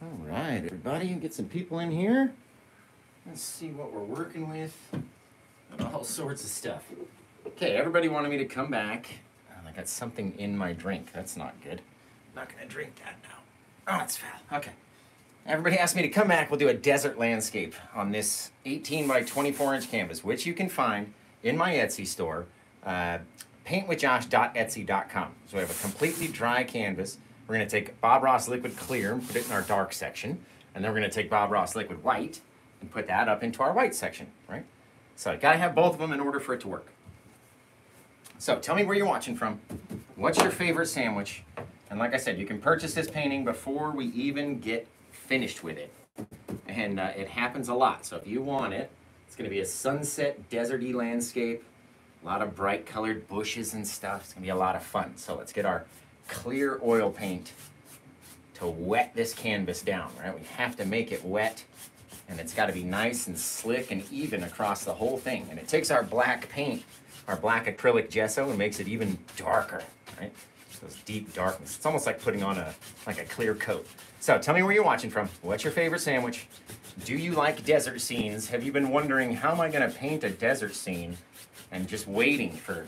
All right, everybody, get some people in here. Let's see what we're working with. All sorts of stuff. Okay, everybody wanted me to come back. I got something in my drink. That's not good. I'm not gonna drink that now. Oh, it's foul. Okay. Everybody asked me to come back. We'll do a desert landscape on this 18 by 24 inch canvas, which you can find in my Etsy store, uh, paintwithjosh.etsy.com. So we have a completely dry canvas. We're going to take Bob Ross Liquid Clear and put it in our dark section. And then we're going to take Bob Ross Liquid White and put that up into our white section, right? So I got to have both of them in order for it to work. So tell me where you're watching from. What's your favorite sandwich? And like I said, you can purchase this painting before we even get finished with it. And uh, it happens a lot. So if you want it, it's going to be a sunset, deserty landscape, a lot of bright colored bushes and stuff. It's going to be a lot of fun. So let's get our clear oil paint to wet this canvas down, right? We have to make it wet and it's got to be nice and slick and even across the whole thing. And it takes our black paint, our black acrylic gesso and makes it even darker, right? Those deep darkness. It's almost like putting on a like a clear coat. So tell me where you're watching from. What's your favorite sandwich? Do you like desert scenes? Have you been wondering how am I going to paint a desert scene and just waiting for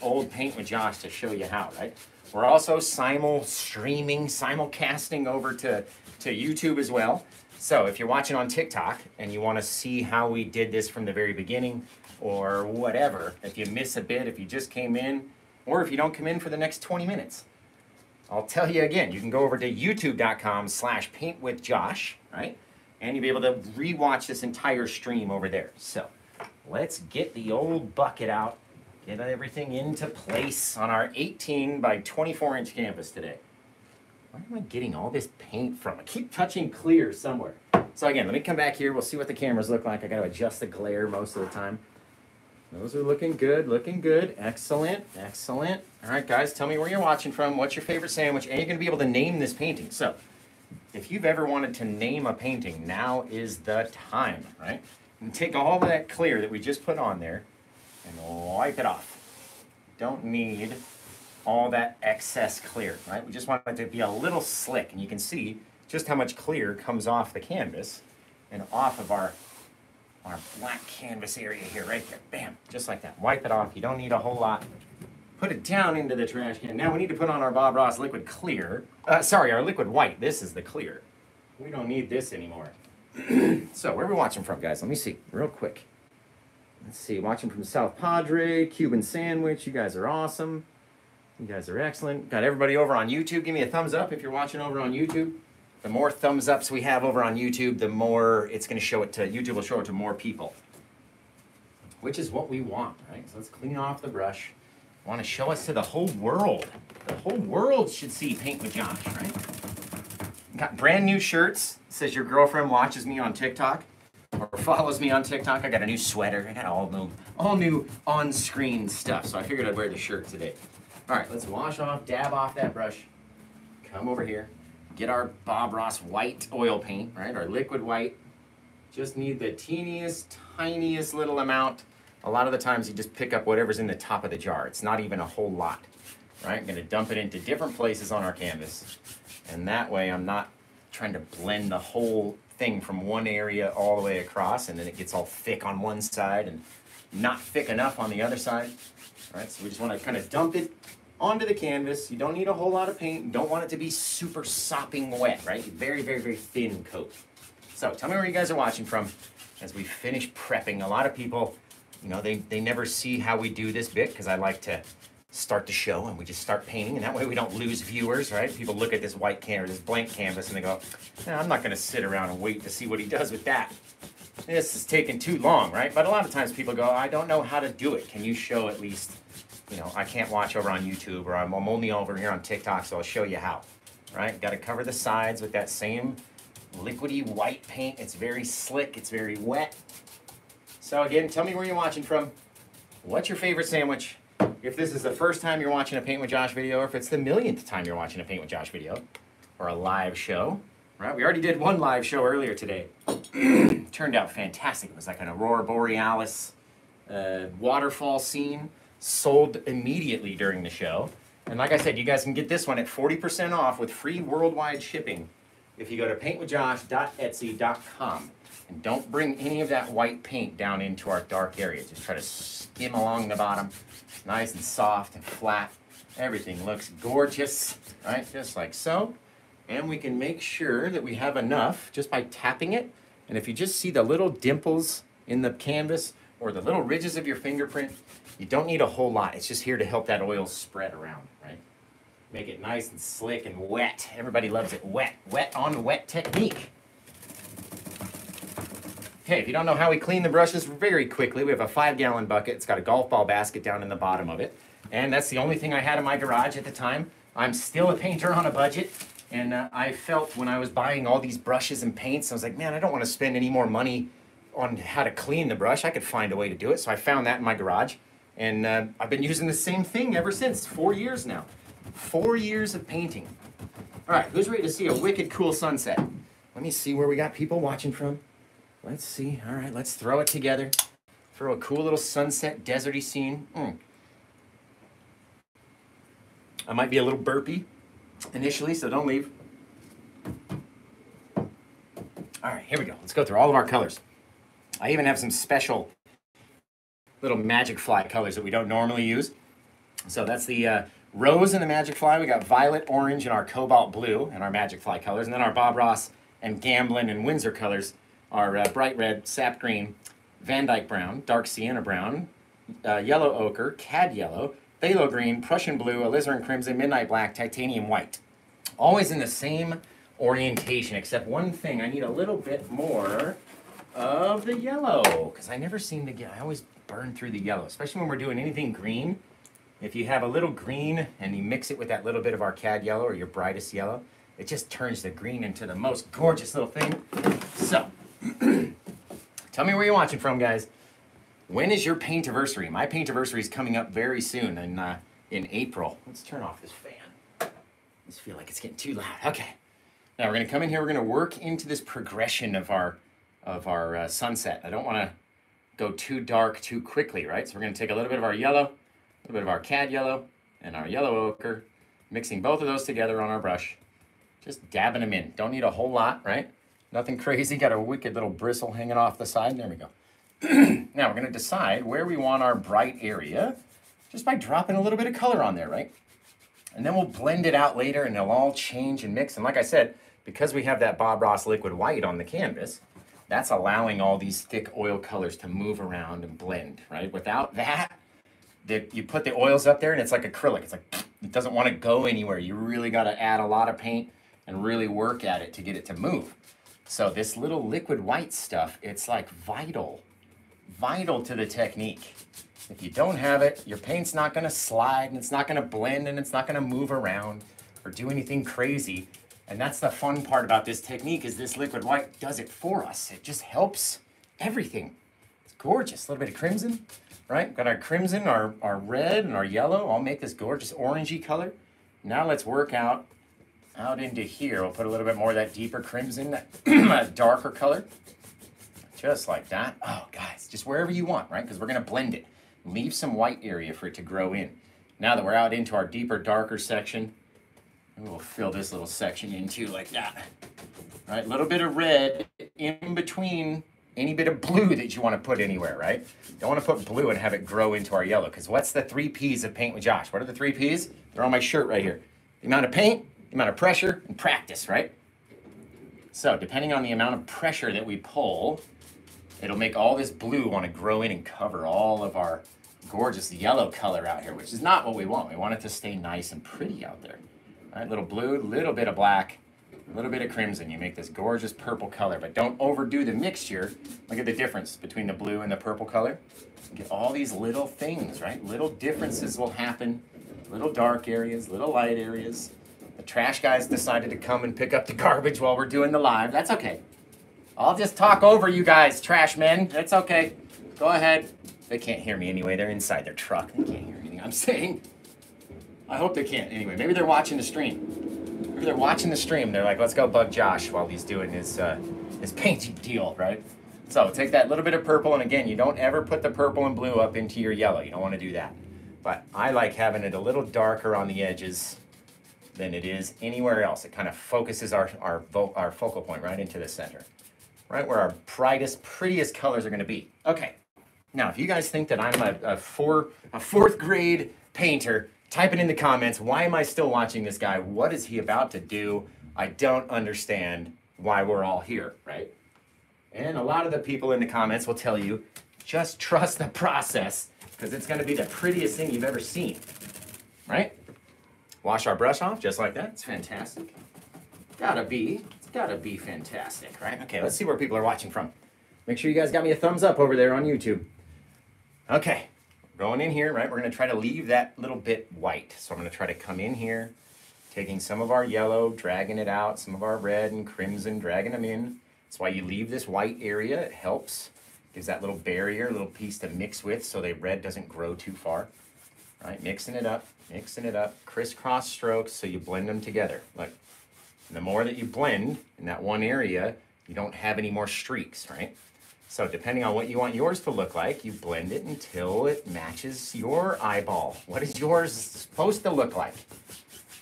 old Paint with Josh to show you how, right? We're also simul streaming, simulcasting over to, to YouTube as well. So if you're watching on TikTok and you want to see how we did this from the very beginning or whatever, if you miss a bit, if you just came in, or if you don't come in for the next 20 minutes, I'll tell you again, you can go over to youtube.com slash paintwithjosh, right? And you'll be able to rewatch this entire stream over there. So let's get the old bucket out get everything into place on our 18 by 24 inch canvas today. Where am I getting all this paint from? I keep touching clear somewhere. So again, let me come back here. We'll see what the cameras look like. I got to adjust the glare most of the time. Those are looking good, looking good. Excellent, excellent. All right, guys, tell me where you're watching from. What's your favorite sandwich? And you're going to be able to name this painting. So if you've ever wanted to name a painting, now is the time, right? And take all that clear that we just put on there and wipe it off. Don't need all that excess clear, right? We just want it to be a little slick, and you can see just how much clear comes off the canvas and off of our, our black canvas area here, right there. Bam, just like that. Wipe it off. You don't need a whole lot. Put it down into the trash can. Now we need to put on our Bob Ross liquid clear. Uh, sorry, our liquid white. This is the clear. We don't need this anymore. so where are we watching from, guys? Let me see real quick. Let's see, watching from South Padre, Cuban Sandwich. You guys are awesome. You guys are excellent. Got everybody over on YouTube. Give me a thumbs up if you're watching over on YouTube. The more thumbs ups we have over on YouTube, the more it's going to show it to YouTube will show it to more people. Which is what we want, right? So let's clean off the brush. Want to show us to the whole world. The whole world should see Paint with Josh, right? Got brand new shirts. It says your girlfriend watches me on TikTok follows me on TikTok. I got a new sweater. I got all new, all new on-screen stuff. So I figured I'd wear the shirt today. All right, let's wash off, dab off that brush. Come over here. Get our Bob Ross white oil paint, right? Our liquid white. Just need the teeniest, tiniest little amount. A lot of the times you just pick up whatever's in the top of the jar. It's not even a whole lot, right? I'm gonna dump it into different places on our canvas. And that way I'm not trying to blend the whole thing from one area all the way across and then it gets all thick on one side and not thick enough on the other side. All right, so we just want to kind of dump it onto the canvas. You don't need a whole lot of paint. Don't want it to be super sopping wet, right? Very, very, very thin coat. So tell me where you guys are watching from as we finish prepping. A lot of people, you know, they, they never see how we do this bit because I like to start the show and we just start painting and that way we don't lose viewers right? People look at this white canvas this blank canvas and they go i'm not going to sit around and wait to see what he does with that. This is taking too long right? But a lot of times people go i don't know how to do it. Can you show at least you know i can't watch over on youtube or i'm, I'm only over here on tiktok so i'll show you how right? Got to cover the sides with that same liquidy white paint. It's very slick. It's very wet. So again tell me where you're watching from. What's your favorite sandwich if this is the first time you're watching a Paint with Josh video, or if it's the millionth time you're watching a Paint with Josh video, or a live show, right? We already did one live show earlier today. Turned out fantastic. It was like an Aurora Borealis uh, waterfall scene, sold immediately during the show. And like I said, you guys can get this one at 40% off with free worldwide shipping if you go to paintwithjosh.etsy.com and don't bring any of that white paint down into our dark area. Just try to skim along the bottom, nice and soft and flat. Everything looks gorgeous, right? Just like so. And we can make sure that we have enough just by tapping it. And if you just see the little dimples in the canvas or the little ridges of your fingerprint, you don't need a whole lot. It's just here to help that oil spread around, right? Make it nice and slick and wet. Everybody loves it wet. Wet on wet technique. Okay, if you don't know how we clean the brushes very quickly, we have a five gallon bucket. It's got a golf ball basket down in the bottom of it. And that's the only thing I had in my garage at the time. I'm still a painter on a budget. And uh, I felt when I was buying all these brushes and paints, I was like, man, I don't want to spend any more money on how to clean the brush. I could find a way to do it. So I found that in my garage. And uh, I've been using the same thing ever since, four years now. Four years of painting. All right, who's ready to see a wicked cool sunset? Let me see where we got people watching from. Let's see. All right, let's throw it together. Throw a cool little sunset, deserty scene. Mm. I might be a little burpy initially, so don't leave. All right, here we go. Let's go through all of our colors. I even have some special little magic fly colors that we don't normally use. So that's the uh, rose and the magic fly. We got violet, orange, and our cobalt blue and our magic fly colors. And then our Bob Ross and Gamblin and Winsor colors are uh, bright red, sap green, Van Dyke brown, dark sienna brown, uh, yellow ochre, cad yellow, phthalo green, Prussian blue, alizarin crimson, midnight black, titanium white. Always in the same orientation, except one thing, I need a little bit more of the yellow, because I never seem to get, I always burn through the yellow, especially when we're doing anything green. If you have a little green and you mix it with that little bit of our cad yellow or your brightest yellow, it just turns the green into the most gorgeous little thing. So, tell me where you're watching from, guys. When is your paint anniversary? My paint anniversary is coming up very soon in, uh, in April. Let's turn off this fan. I just feel like it's getting too loud. Okay. Now we're going to come in here. We're going to work into this progression of our of our uh, sunset. I don't want to go too dark too quickly, right? So we're going to take a little bit of our yellow, a little bit of our cad yellow, and our yellow ochre, mixing both of those together on our brush. Just dabbing them in. Don't need a whole lot, right? Nothing crazy. Got a wicked little bristle hanging off the side. There we go. now we're to decide where we want our bright area just by dropping a little bit of color on there, right? And then we'll blend it out later and it'll all change and mix. And like I said, because we have that Bob Ross liquid white on the canvas, that's allowing all these thick oil colors to move around and blend, right? Without that, the, you put the oils up there and it's like acrylic. It's like, it doesn't want to go anywhere. You really got to add a lot of paint and really work at it to get it to move. So this little liquid white stuff, it's like vital, vital to the technique. If you don't have it, your paint's not going to slide and it's not going to blend and it's not going to move around or do anything crazy. And that's the fun part about this technique is this liquid white does it for us. It just helps everything. It's gorgeous. A little bit of crimson, right? Got our crimson, our, our red, and our yellow. I'll make this gorgeous orangey color. Now let's work out out into here. We'll put a little bit more of that deeper crimson, that darker color. Just like that. Oh, guys, just wherever you want, right? Because we're going to blend it. Leave some white area for it to grow in. Now that we're out into our deeper, darker section, we'll fill this little section in too like that. Right, a little bit of red in between any bit of blue that you want to put anywhere, right? Don't want to put blue and have it grow into our yellow because what's the three P's of Paint with Josh? What are the three P's? They're on my shirt right here. The amount of paint, the amount of pressure, and practice, right? So depending on the amount of pressure that we pull, it'll make all this blue want to grow in and cover all of our gorgeous yellow color out here, which is not what we want. We want it to stay nice and pretty out there. All right, little blue, little bit of black, a little bit of crimson. You make this gorgeous purple color, but don't overdo the mixture. Look at the difference between the blue and the purple color. get all these little things, right? Little differences will happen. Little dark areas, little light areas. The trash guys decided to come and pick up the garbage while we're doing the live. That's okay. I'll just talk over you guys, trash men. That's okay. Go ahead. They can't hear me anyway. They're inside their truck. They can't hear anything I'm saying. I hope they can't anyway. Maybe they're watching the stream. Maybe they're watching the stream. They're like, let's go bug Josh while he's doing his uh, his painting deal, right? So take that little bit of purple, and again, you don't ever put the purple and blue up into your yellow. You don't want to do that. But I like having it a little darker on the edges than it is anywhere else. It kind of focuses our, our, our focal point right into the center, right where our brightest, prettiest colors are gonna be. Okay, now if you guys think that I'm a, a, four, a fourth grade painter, type it in the comments. Why am I still watching this guy? What is he about to do? I don't understand why we're all here, right? And a lot of the people in the comments will tell you, just trust the process because it's gonna be the prettiest thing you've ever seen, right? Wash our brush off just like that. It's fantastic. Gotta be, it's gotta be fantastic, right? Okay, let's see where people are watching from. Make sure you guys got me a thumbs up over there on YouTube. Okay, going in here, right? We're gonna try to leave that little bit white. So I'm gonna try to come in here, taking some of our yellow, dragging it out, some of our red and crimson, dragging them in. That's why you leave this white area, it helps. Gives that little barrier, little piece to mix with so the red doesn't grow too far. Right, mixing it up, mixing it up, crisscross strokes so you blend them together. Look, the more that you blend in that one area, you don't have any more streaks, right? So depending on what you want yours to look like, you blend it until it matches your eyeball. What is yours supposed to look like?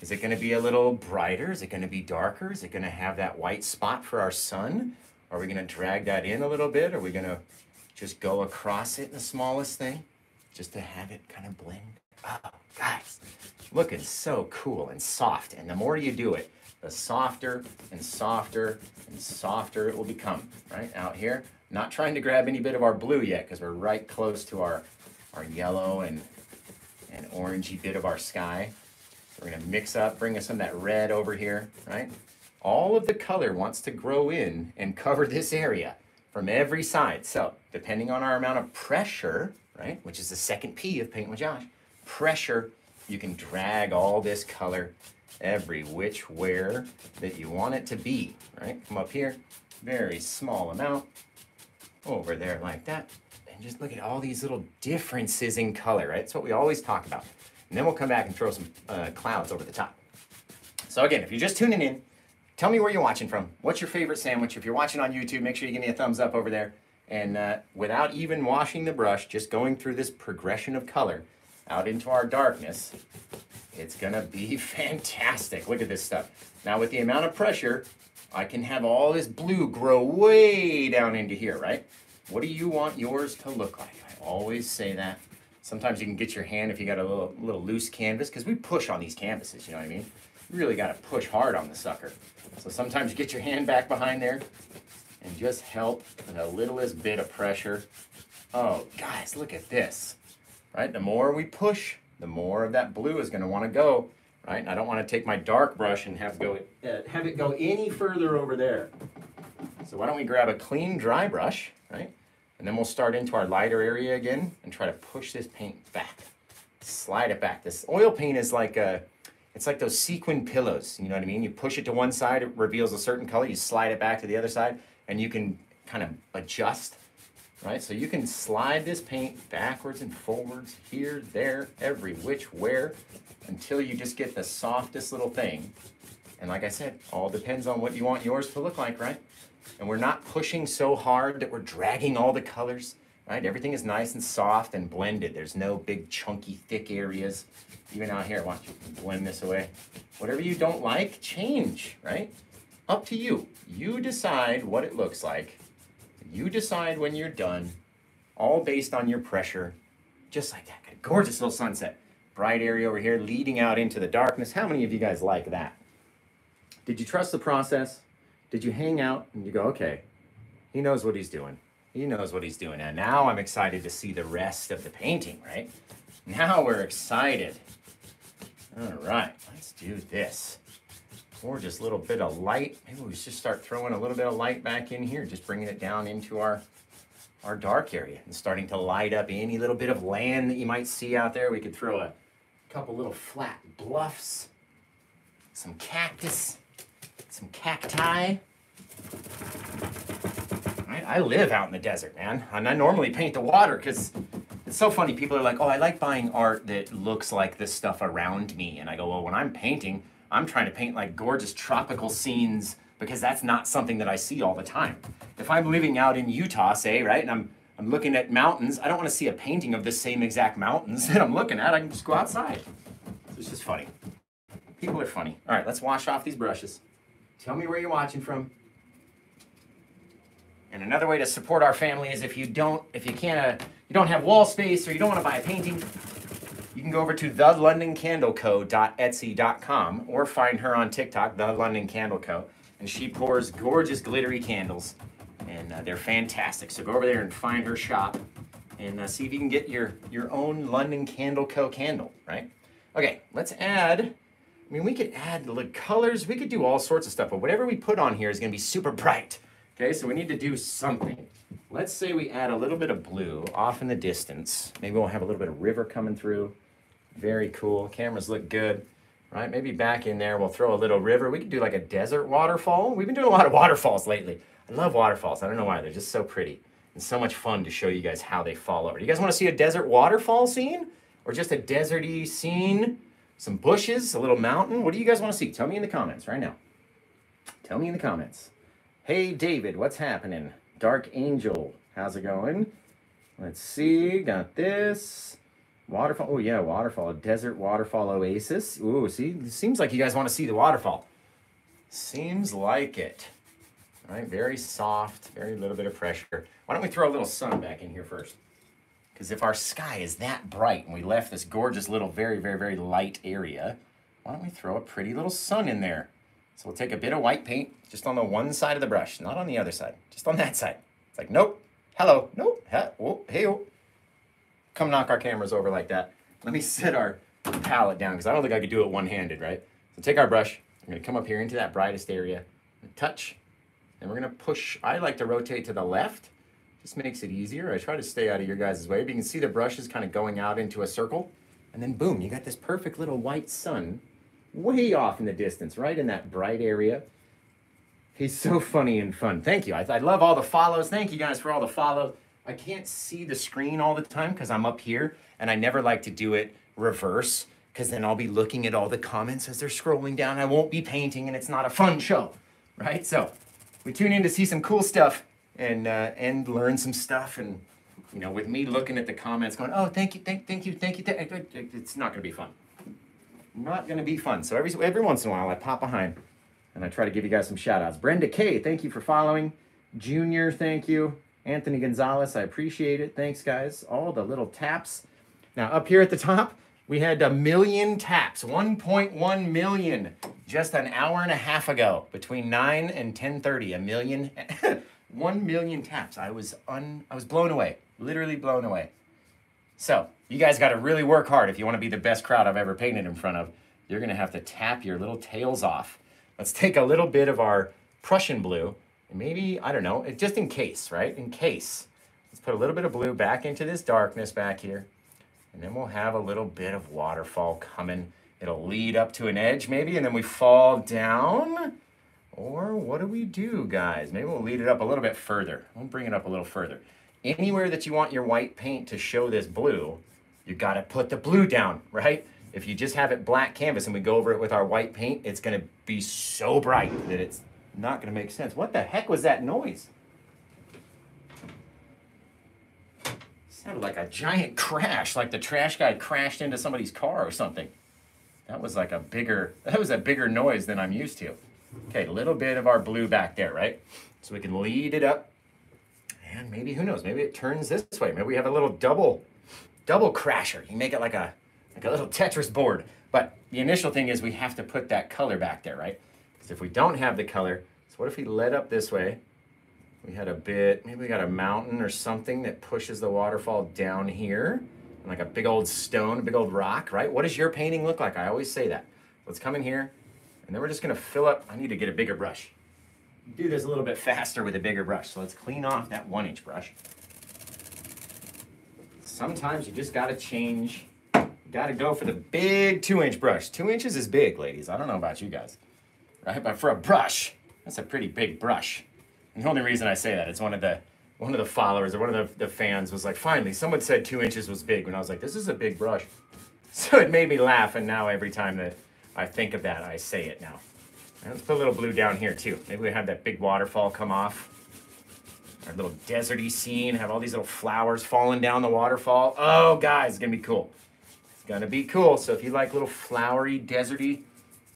Is it gonna be a little brighter? Is it gonna be darker? Is it gonna have that white spot for our sun? Are we gonna drag that in a little bit? Are we gonna just go across it in the smallest thing? Just to have it kind of blend? Oh, guys, looking so cool and soft. And the more you do it, the softer and softer and softer it will become, right? Out here, not trying to grab any bit of our blue yet because we're right close to our, our yellow and, and orangey bit of our sky. We're gonna mix up, bring us some of that red over here, right? All of the color wants to grow in and cover this area from every side. So depending on our amount of pressure, right, which is the second P of Paint with Josh, pressure, you can drag all this color every which where that you want it to be, right? Come up here, very small amount, over there like that. And just look at all these little differences in color, right? That's what we always talk about. And then we'll come back and throw some uh, clouds over the top. So again, if you're just tuning in, tell me where you're watching from. What's your favorite sandwich? If you're watching on YouTube, make sure you give me a thumbs up over there. And uh, without even washing the brush, just going through this progression of color, out into our darkness, it's gonna be fantastic. Look at this stuff. Now with the amount of pressure, I can have all this blue grow way down into here, right? What do you want yours to look like? I always say that. Sometimes you can get your hand if you got a little, little loose canvas, because we push on these canvases, you know what I mean? You really gotta push hard on the sucker. So sometimes you get your hand back behind there and just help with the littlest bit of pressure. Oh, guys, look at this right? The more we push, the more of that blue is going to want to go, right? And I don't want to take my dark brush and have go uh, have it go any further over there. So why don't we grab a clean dry brush, right? And then we'll start into our lighter area again and try to push this paint back. Slide it back. This oil paint is like a, it's like those sequin pillows, you know what I mean? You push it to one side, it reveals a certain color, you slide it back to the other side, and you can kind of adjust right? So you can slide this paint backwards and forwards, here, there, every which where, until you just get the softest little thing. And like I said, all depends on what you want yours to look like, right? And we're not pushing so hard that we're dragging all the colors, right? Everything is nice and soft and blended. There's no big chunky thick areas. Even out here, watch, blend this away. Whatever you don't like, change, right? Up to you. You decide what it looks like you decide when you're done, all based on your pressure, just like that. Gorgeous little sunset. Bright area over here leading out into the darkness. How many of you guys like that? Did you trust the process? Did you hang out and you go, okay, he knows what he's doing. He knows what he's doing. And now I'm excited to see the rest of the painting, right? Now we're excited. All right, let's do this gorgeous little bit of light. Maybe we just start throwing a little bit of light back in here, just bringing it down into our, our dark area and starting to light up any little bit of land that you might see out there. We could throw a couple little flat bluffs, some cactus, some cacti. I, I live out in the desert, man. And I normally paint the water because it's so funny. People are like, oh, I like buying art that looks like the stuff around me. And I go, well, when I'm painting, I'm trying to paint like gorgeous tropical scenes because that's not something that I see all the time. If I'm living out in Utah, say, right, and I'm I'm looking at mountains, I don't want to see a painting of the same exact mountains that I'm looking at. I can just go outside. It's just funny. People are funny. All right, let's wash off these brushes. Tell me where you're watching from. And another way to support our family is if you don't, if you can't, uh, you don't have wall space or you don't want to buy a painting, you can go over to thelondoncandleco.etsy.com or find her on TikTok, The London Candle Co. And she pours gorgeous glittery candles, and uh, they're fantastic. So go over there and find her shop, and uh, see if you can get your your own London Candle Co. candle. Right? Okay, let's add. I mean, we could add the colors. We could do all sorts of stuff, but whatever we put on here is going to be super bright. Okay, so we need to do something. Let's say we add a little bit of blue off in the distance. Maybe we'll have a little bit of river coming through. Very cool. Cameras look good. Right, maybe back in there we'll throw a little river. We could do like a desert waterfall. We've been doing a lot of waterfalls lately. I love waterfalls. I don't know why. They're just so pretty and so much fun to show you guys how they fall over. Do you guys want to see a desert waterfall scene? Or just a deserty scene? Some bushes, a little mountain? What do you guys want to see? Tell me in the comments right now. Tell me in the comments. Hey, David, what's happening? Dark Angel, how's it going? Let's see, got this. Waterfall, oh yeah, waterfall, desert waterfall oasis. Ooh, see, it seems like you guys want to see the waterfall. Seems like it. All right, very soft, very little bit of pressure. Why don't we throw a little sun back in here first? Because if our sky is that bright and we left this gorgeous little, very, very, very light area, why don't we throw a pretty little sun in there? So we'll take a bit of white paint just on the one side of the brush, not on the other side, just on that side. It's like, nope, hello, nope, he oh, hey, oh. Come knock our cameras over like that. Let me set our palette down because I don't think I could do it one-handed, right? So take our brush, I'm gonna come up here into that brightest area, touch, and we're gonna push, I like to rotate to the left, just makes it easier. I try to stay out of your guys' way, but you can see the brush is kind of going out into a circle, and then boom, you got this perfect little white sun way off in the distance, right in that bright area. He's so funny and fun. Thank you. I, I love all the follows. Thank you guys for all the follows. I can't see the screen all the time because I'm up here and I never like to do it reverse because then I'll be looking at all the comments as they're scrolling down. I won't be painting and it's not a fun show, right? So we tune in to see some cool stuff and uh, and learn some stuff and you know with me looking at the comments going oh thank you thank, thank you thank you thank, it's not going to be fun not going to be fun. So every, every once in a while, I pop behind and I try to give you guys some shout outs. Brenda K, thank you for following. Junior, thank you. Anthony Gonzalez, I appreciate it. Thanks, guys. All the little taps. Now, up here at the top, we had a million taps, 1.1 million, just an hour and a half ago, between 9 and 10:30. A million, 1 million taps. I was un, I was blown away, literally blown away. So you guys got to really work hard if you want to be the best crowd I've ever painted in front of. You're going to have to tap your little tails off. Let's take a little bit of our Prussian blue, and maybe, I don't know, just in case, right? In case. Let's put a little bit of blue back into this darkness back here. And then we'll have a little bit of waterfall coming. It'll lead up to an edge maybe, and then we fall down. Or what do we do, guys? Maybe we'll lead it up a little bit further. We'll bring it up a little further anywhere that you want your white paint to show this blue, you got to put the blue down, right? If you just have it black canvas and we go over it with our white paint, it's going to be so bright that it's not going to make sense. What the heck was that noise? sounded like a giant crash, like the trash guy crashed into somebody's car or something. That was like a bigger, that was a bigger noise than I'm used to. Okay, a little bit of our blue back there, right? So we can lead it up and maybe, who knows, maybe it turns this way. Maybe we have a little double, double crasher. You make it like a, like a little Tetris board. But the initial thing is we have to put that color back there, right? If we don't have the color, so what if we led up this way? We had a bit, maybe we got a mountain or something that pushes the waterfall down here. Like a big old stone, a big old rock, right? What does your painting look like? I always say that. Let's come in here, and then we're just gonna fill up. I need to get a bigger brush do this a little bit faster with a bigger brush. So let's clean off that one inch brush. Sometimes you just gotta change, gotta go for the big two inch brush. Two inches is big, ladies. I don't know about you guys, right? But for a brush, that's a pretty big brush. And the only reason I say that, it's one of the one of the followers or one of the, the fans was like, finally, someone said two inches was big. When I was like, this is a big brush. So it made me laugh, and now every time that I think of that, I say it now. Let's put a little blue down here too. Maybe we have that big waterfall come off. Our little deserty scene, have all these little flowers falling down the waterfall. Oh, guys, it's gonna be cool. It's gonna be cool. So if you like little flowery, deserty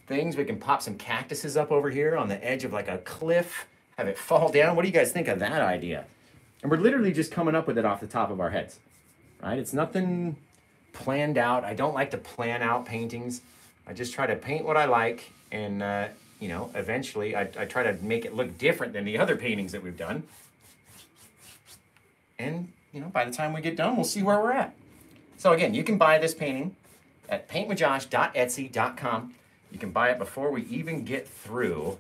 things. We can pop some cactuses up over here on the edge of like a cliff, have it fall down. What do you guys think of that idea? And we're literally just coming up with it off the top of our heads, right? It's nothing planned out. I don't like to plan out paintings. I just try to paint what I like and, uh, you know, eventually I, I try to make it look different than the other paintings that we've done. And, you know, by the time we get done, we'll see where we're at. So again, you can buy this painting at paintwithjosh.etsy.com. You can buy it before we even get through.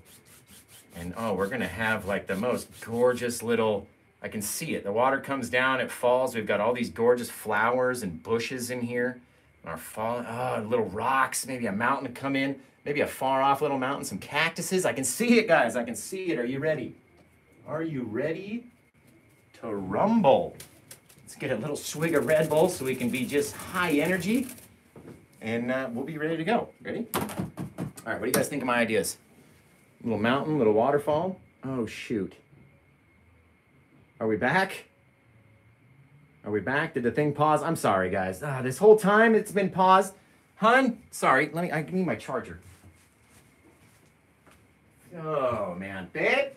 And oh, we're gonna have like the most gorgeous little, I can see it. The water comes down, it falls. We've got all these gorgeous flowers and bushes in here. And our falling, oh, little rocks, maybe a mountain to come in, maybe a far off little mountain, some cactuses. I can see it, guys. I can see it. Are you ready? Are you ready to rumble? Let's get a little swig of Red Bull so we can be just high energy and uh, we'll be ready to go. Ready? All right, what do you guys think of my ideas? Little mountain, little waterfall. Oh, shoot. Are we back? Are we back? Did the thing pause? I'm sorry, guys. Ah, this whole time it's been paused. Hun, sorry. Let me, I need my charger. Oh, man. Babe?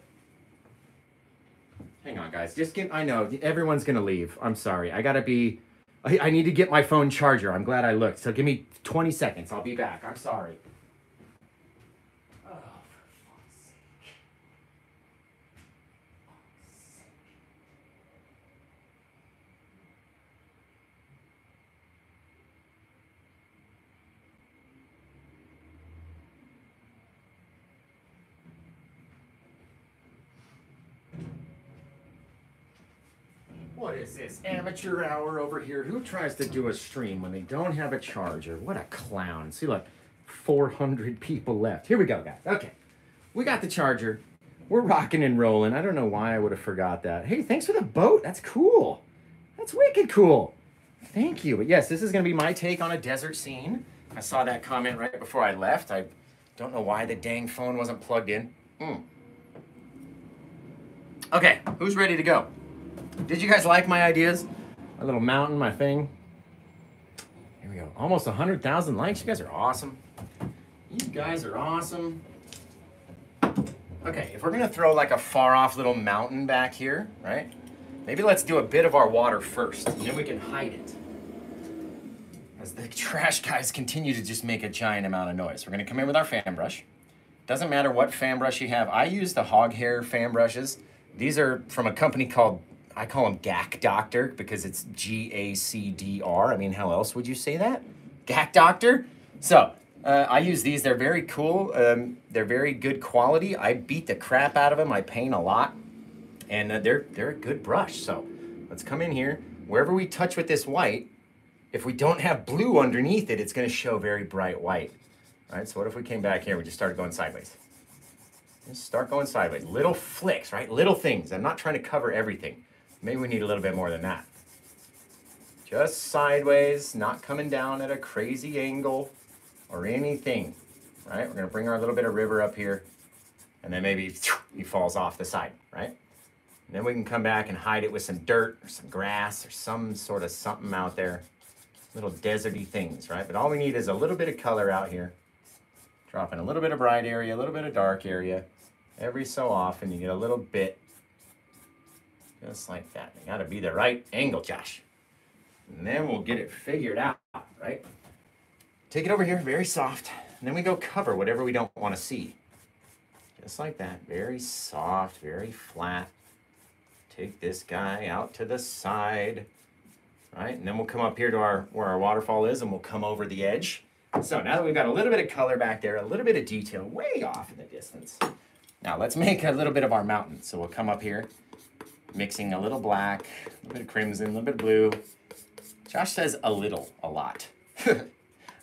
Hang on, guys. Just get, I know, everyone's going to leave. I'm sorry. I got to be, I, I need to get my phone charger. I'm glad I looked. So give me 20 seconds. I'll be back. I'm sorry. What is this amateur hour over here? Who tries to do a stream when they don't have a charger? What a clown. See, look, 400 people left. Here we go, guys. Okay, we got the charger. We're rocking and rolling. I don't know why I would have forgot that. Hey, thanks for the boat. That's cool. That's wicked cool. Thank you. But yes, this is going to be my take on a desert scene. I saw that comment right before I left. I don't know why the dang phone wasn't plugged in. Mm. Okay, who's ready to go? Did you guys like my ideas? My little mountain, my thing. Here we go. Almost 100,000 likes. You guys are awesome. You guys are awesome. Okay, if we're gonna throw like a far off little mountain back here, right? Maybe let's do a bit of our water first, and then we can hide it. As the trash guys continue to just make a giant amount of noise. We're gonna come in with our fan brush. Doesn't matter what fan brush you have. I use the hog hair fan brushes. These are from a company called I call him GAC Doctor because it's G A C D R. I mean, how else would you say that? GAC Doctor? So, uh, I use these. They're very cool. Um, they're very good quality. I beat the crap out of them. I paint a lot. And uh, they're, they're a good brush. So, let's come in here. Wherever we touch with this white, if we don't have blue underneath it, it's going to show very bright white. All right, so what if we came back here? We just started going sideways. Just start going sideways. Little flicks, right? Little things. I'm not trying to cover everything. Maybe we need a little bit more than that. Just sideways, not coming down at a crazy angle or anything, right? We're gonna bring our little bit of river up here and then maybe he falls off the side, right? And then we can come back and hide it with some dirt or some grass or some sort of something out there. Little deserty things, right? But all we need is a little bit of color out here. Dropping a little bit of bright area, a little bit of dark area. Every so often you get a little bit just like that. They gotta be the right angle, Josh. And then we'll get it figured out, right? Take it over here, very soft. And then we go cover whatever we don't want to see. Just like that, very soft, very flat. Take this guy out to the side, right? And then we'll come up here to our where our waterfall is and we'll come over the edge. So now that we've got a little bit of color back there, a little bit of detail way off in the distance. Now let's make a little bit of our mountain. So we'll come up here mixing a little black, a little bit of crimson, a little bit of blue. Josh says a little, a lot. I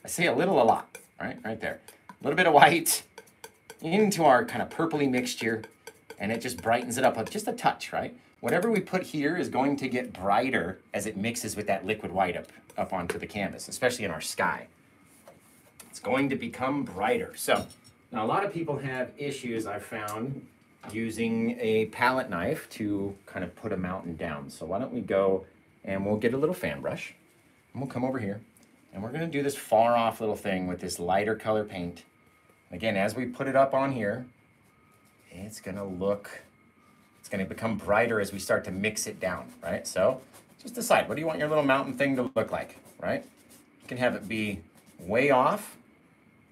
say a little, a lot, right? Right there. A little bit of white into our kind of purpley mixture, and it just brightens it up just a touch, right? Whatever we put here is going to get brighter as it mixes with that liquid white up, up onto the canvas, especially in our sky. It's going to become brighter. So now a lot of people have issues I've found using a palette knife to kind of put a mountain down. So why don't we go and we'll get a little fan brush and we'll come over here and we're gonna do this far off little thing with this lighter color paint. Again, as we put it up on here, it's gonna look, it's gonna become brighter as we start to mix it down, right? So just decide, what do you want your little mountain thing to look like, right? You can have it be way off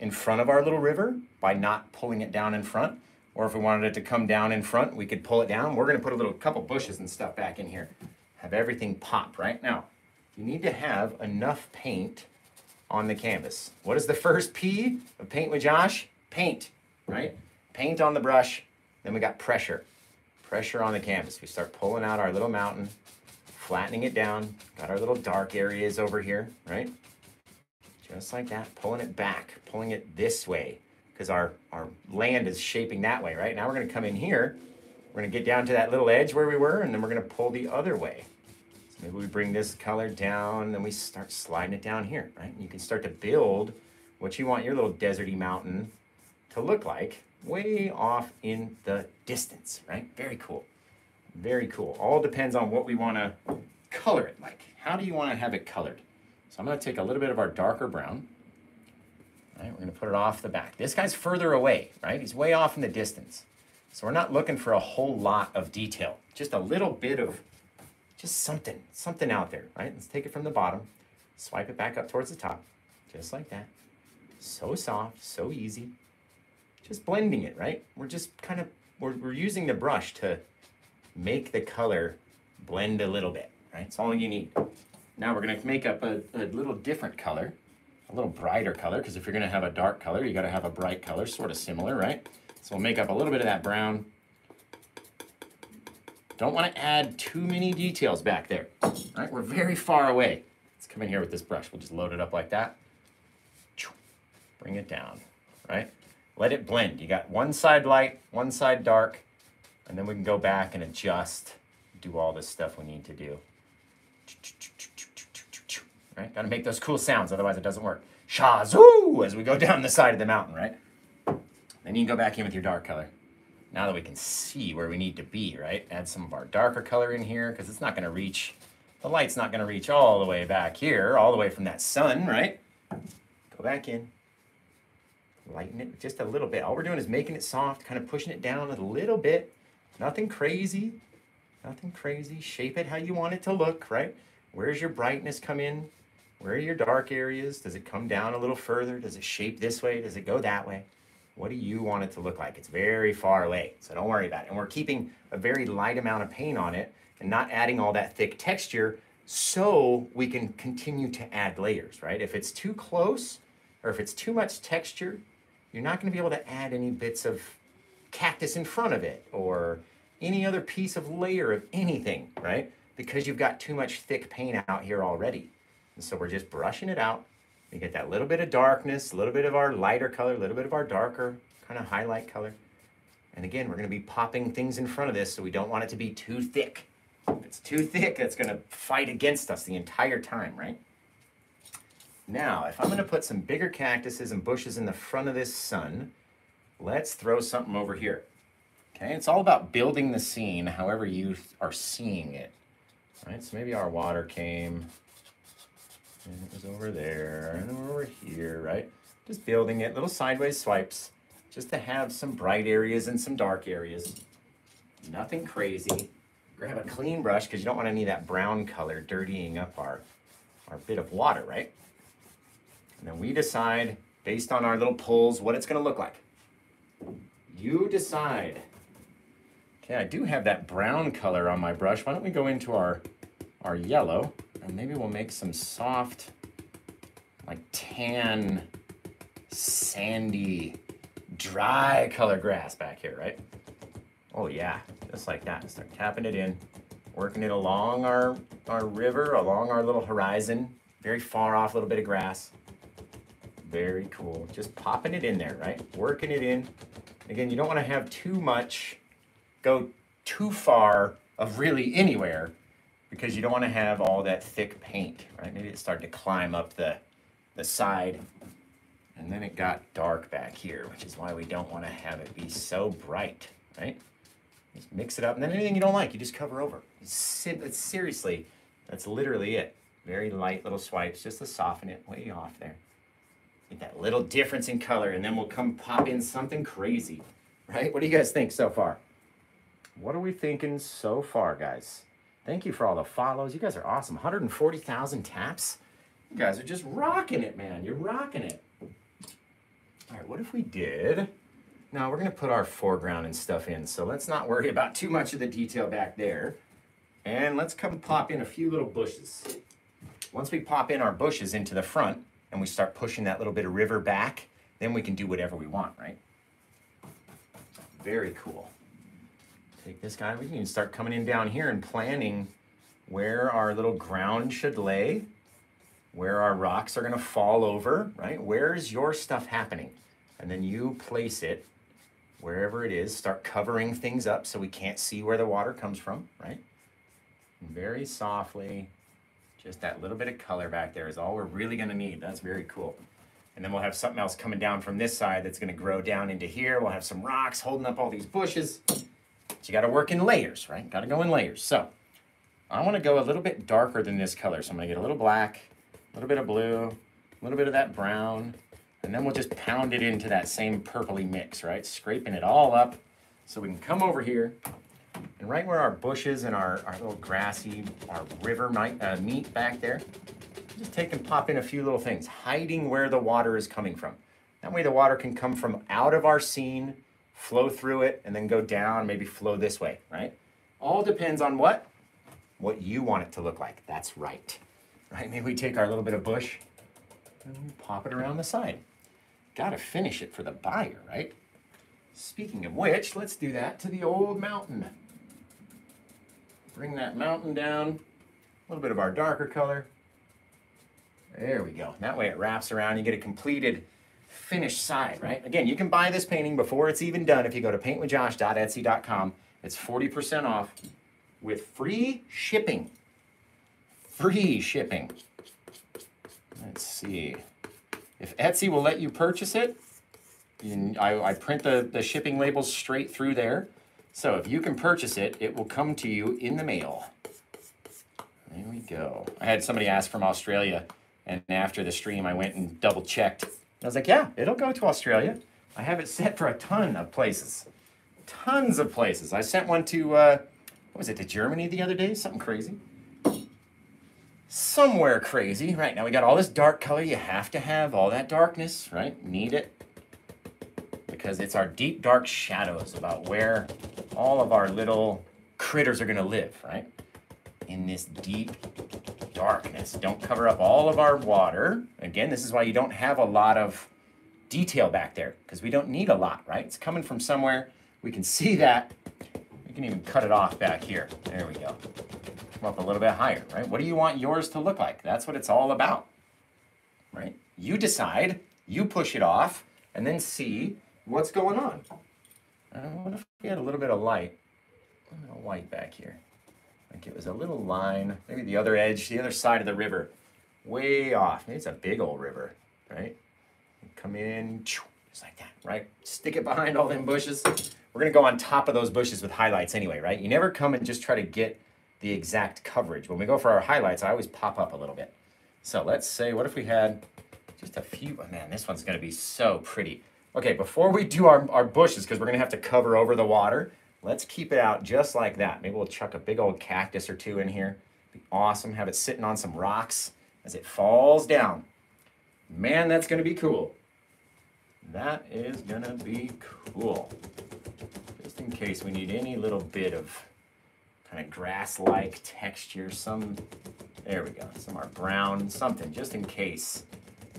in front of our little river by not pulling it down in front. Or if we wanted it to come down in front, we could pull it down. We're gonna put a little couple bushes and stuff back in here. Have everything pop, right? Now, you need to have enough paint on the canvas. What is the first P of Paint with Josh? Paint, right? Paint on the brush, then we got pressure. Pressure on the canvas. We start pulling out our little mountain, flattening it down. Got our little dark areas over here, right? Just like that, pulling it back, pulling it this way, because our, our land is shaping that way, right? Now we're gonna come in here, we're gonna get down to that little edge where we were, and then we're gonna pull the other way. So maybe we bring this color down, and then we start sliding it down here, right? And you can start to build what you want your little deserty mountain to look like way off in the distance, right? Very cool. Very cool. All depends on what we want to color it like. How do you want to have it colored? So I'm going to take a little bit of our darker brown. We're going to put it off the back. This guy's further away, right? He's way off in the distance. So we're not looking for a whole lot of detail. Just a little bit of, just something, something out there, right? Let's take it from the bottom, swipe it back up towards the top, just like that. So soft, so easy. Just blending it, right? We're just kind of, we're, we're using the brush to make the color blend a little bit, right? It's all you need. Now we're gonna make up a, a little different color, a little brighter color, because if you're gonna have a dark color, you gotta have a bright color, sort of similar, right? So we'll make up a little bit of that brown. Don't wanna add too many details back there, right? We're very far away. Let's come in here with this brush. We'll just load it up like that. Bring it down, right? Let it blend. You got one side light, one side dark, and then we can go back and adjust, do all this stuff we need to do. Right? Gotta make those cool sounds, otherwise it doesn't work. Shazoo! As we go down the side of the mountain, right? Then you can go back in with your dark color. Now that we can see where we need to be, right? Add some of our darker color in here, because it's not gonna reach, the light's not gonna reach all the way back here, all the way from that sun, right? Go back in, lighten it just a little bit. All we're doing is making it soft, kind of pushing it down a little bit. Nothing crazy, nothing crazy. Shape it how you want it to look, right? Where's your brightness come in? Where are your dark areas? Does it come down a little further? Does it shape this way? Does it go that way? What do you want it to look like? It's very far away, so don't worry about it. And we're keeping a very light amount of paint on it and not adding all that thick texture so we can continue to add layers, right? If it's too close or if it's too much texture, you're not going to be able to add any bits of cactus in front of it or any other piece of layer of anything, right? Because you've got too much thick paint out here already. And so we're just brushing it out. We get that little bit of darkness, a little bit of our lighter color, a little bit of our darker kind of highlight color. And again, we're going to be popping things in front of this so we don't want it to be too thick. If it's too thick, it's going to fight against us the entire time, right? Now, if I'm gonna put some bigger cactuses and bushes in the front of this sun, let's throw something over here. Okay, it's all about building the scene however you are seeing it. All right, so maybe our water came, and it was over there, and over here, right? Just building it, little sideways swipes, just to have some bright areas and some dark areas. Nothing crazy. Grab a clean brush, because you don't want any of that brown color dirtying up our, our bit of water, right? And then we decide, based on our little pulls, what it's gonna look like. You decide. Okay, I do have that brown color on my brush. Why don't we go into our, our yellow, and maybe we'll make some soft, like tan, sandy, dry color grass back here, right? Oh yeah, just like that. Start tapping it in, working it along our, our river, along our little horizon, very far off little bit of grass. Very cool. Just popping it in there, right? Working it in. Again, you don't want to have too much go too far of really anywhere because you don't want to have all that thick paint, right? Maybe it started to climb up the, the side and then it got dark back here, which is why we don't want to have it be so bright, right? Just mix it up and then anything you don't like, you just cover over. Seriously, that's literally it. Very light little swipes just to soften it way off there. Get that little difference in color, and then we'll come pop in something crazy, right? What do you guys think so far? What are we thinking so far, guys? Thank you for all the follows. You guys are awesome. 140,000 taps. You guys are just rocking it, man. You're rocking it. All right, what if we did? Now we're gonna put our foreground and stuff in, so let's not worry about too much of the detail back there. And let's come pop in a few little bushes. Once we pop in our bushes into the front and we start pushing that little bit of river back, then we can do whatever we want, right? Very cool. Take this guy, we can start coming in down here and planning where our little ground should lay, where our rocks are gonna fall over, right? Where's your stuff happening? And then you place it wherever it is, start covering things up so we can't see where the water comes from, right? Very softly, just that little bit of color back there is all we're really gonna need. That's very cool. And then we'll have something else coming down from this side that's gonna grow down into here. We'll have some rocks holding up all these bushes. So you gotta work in layers, right? Gotta go in layers. So I wanna go a little bit darker than this color. So I'm gonna get a little black, a little bit of blue, a little bit of that brown, and then we'll just pound it into that same purpley mix, right? Scraping it all up so we can come over here and right where our bushes and our, our little grassy, our river might, uh, meet back there, just take and pop in a few little things, hiding where the water is coming from. That way the water can come from out of our scene, flow through it, and then go down, maybe flow this way, right? All depends on what? What you want it to look like. That's right. Right? Maybe we take our little bit of bush and we pop it around the side. Gotta finish it for the buyer, right? Speaking of which, let's do that to the old mountain. Bring that mountain down, a little bit of our darker color. There we go. That way it wraps around, you get a completed finished side, right? Again, you can buy this painting before it's even done if you go to paintwithjosh.etsy.com. It's 40% off with free shipping. Free shipping. Let's see. If Etsy will let you purchase it, you, I, I print the, the shipping labels straight through there. So if you can purchase it, it will come to you in the mail. There we go. I had somebody ask from Australia, and after the stream, I went and double checked. I was like, yeah, it'll go to Australia. I have it set for a ton of places. Tons of places. I sent one to, uh, what was it, to Germany the other day? Something crazy. Somewhere crazy. Right, now we got all this dark color. You have to have all that darkness, right? Need it. Because it's our deep, dark shadows about where all of our little critters are going to live, right? In this deep darkness. Don't cover up all of our water. Again, this is why you don't have a lot of detail back there because we don't need a lot, right? It's coming from somewhere. We can see that. We can even cut it off back here. There we go. Come up a little bit higher, right? What do you want yours to look like? That's what it's all about, right? You decide, you push it off, and then see what's going on. I what if we had a little bit of light, a little white back here? Like it was a little line, maybe the other edge, the other side of the river, way off. Maybe it's a big old river, right? Come in, just like that, right? Stick it behind all them bushes. We're gonna go on top of those bushes with highlights anyway, right? You never come and just try to get the exact coverage. When we go for our highlights, I always pop up a little bit. So let's say, what if we had just a few, oh man, this one's gonna be so pretty. Okay, before we do our, our bushes, because we're gonna have to cover over the water, let's keep it out just like that. Maybe we'll chuck a big old cactus or two in here. Be awesome, have it sitting on some rocks as it falls down. Man, that's gonna be cool. That is gonna be cool. Just in case we need any little bit of kind of grass-like texture, some, there we go, some our brown, something, just in case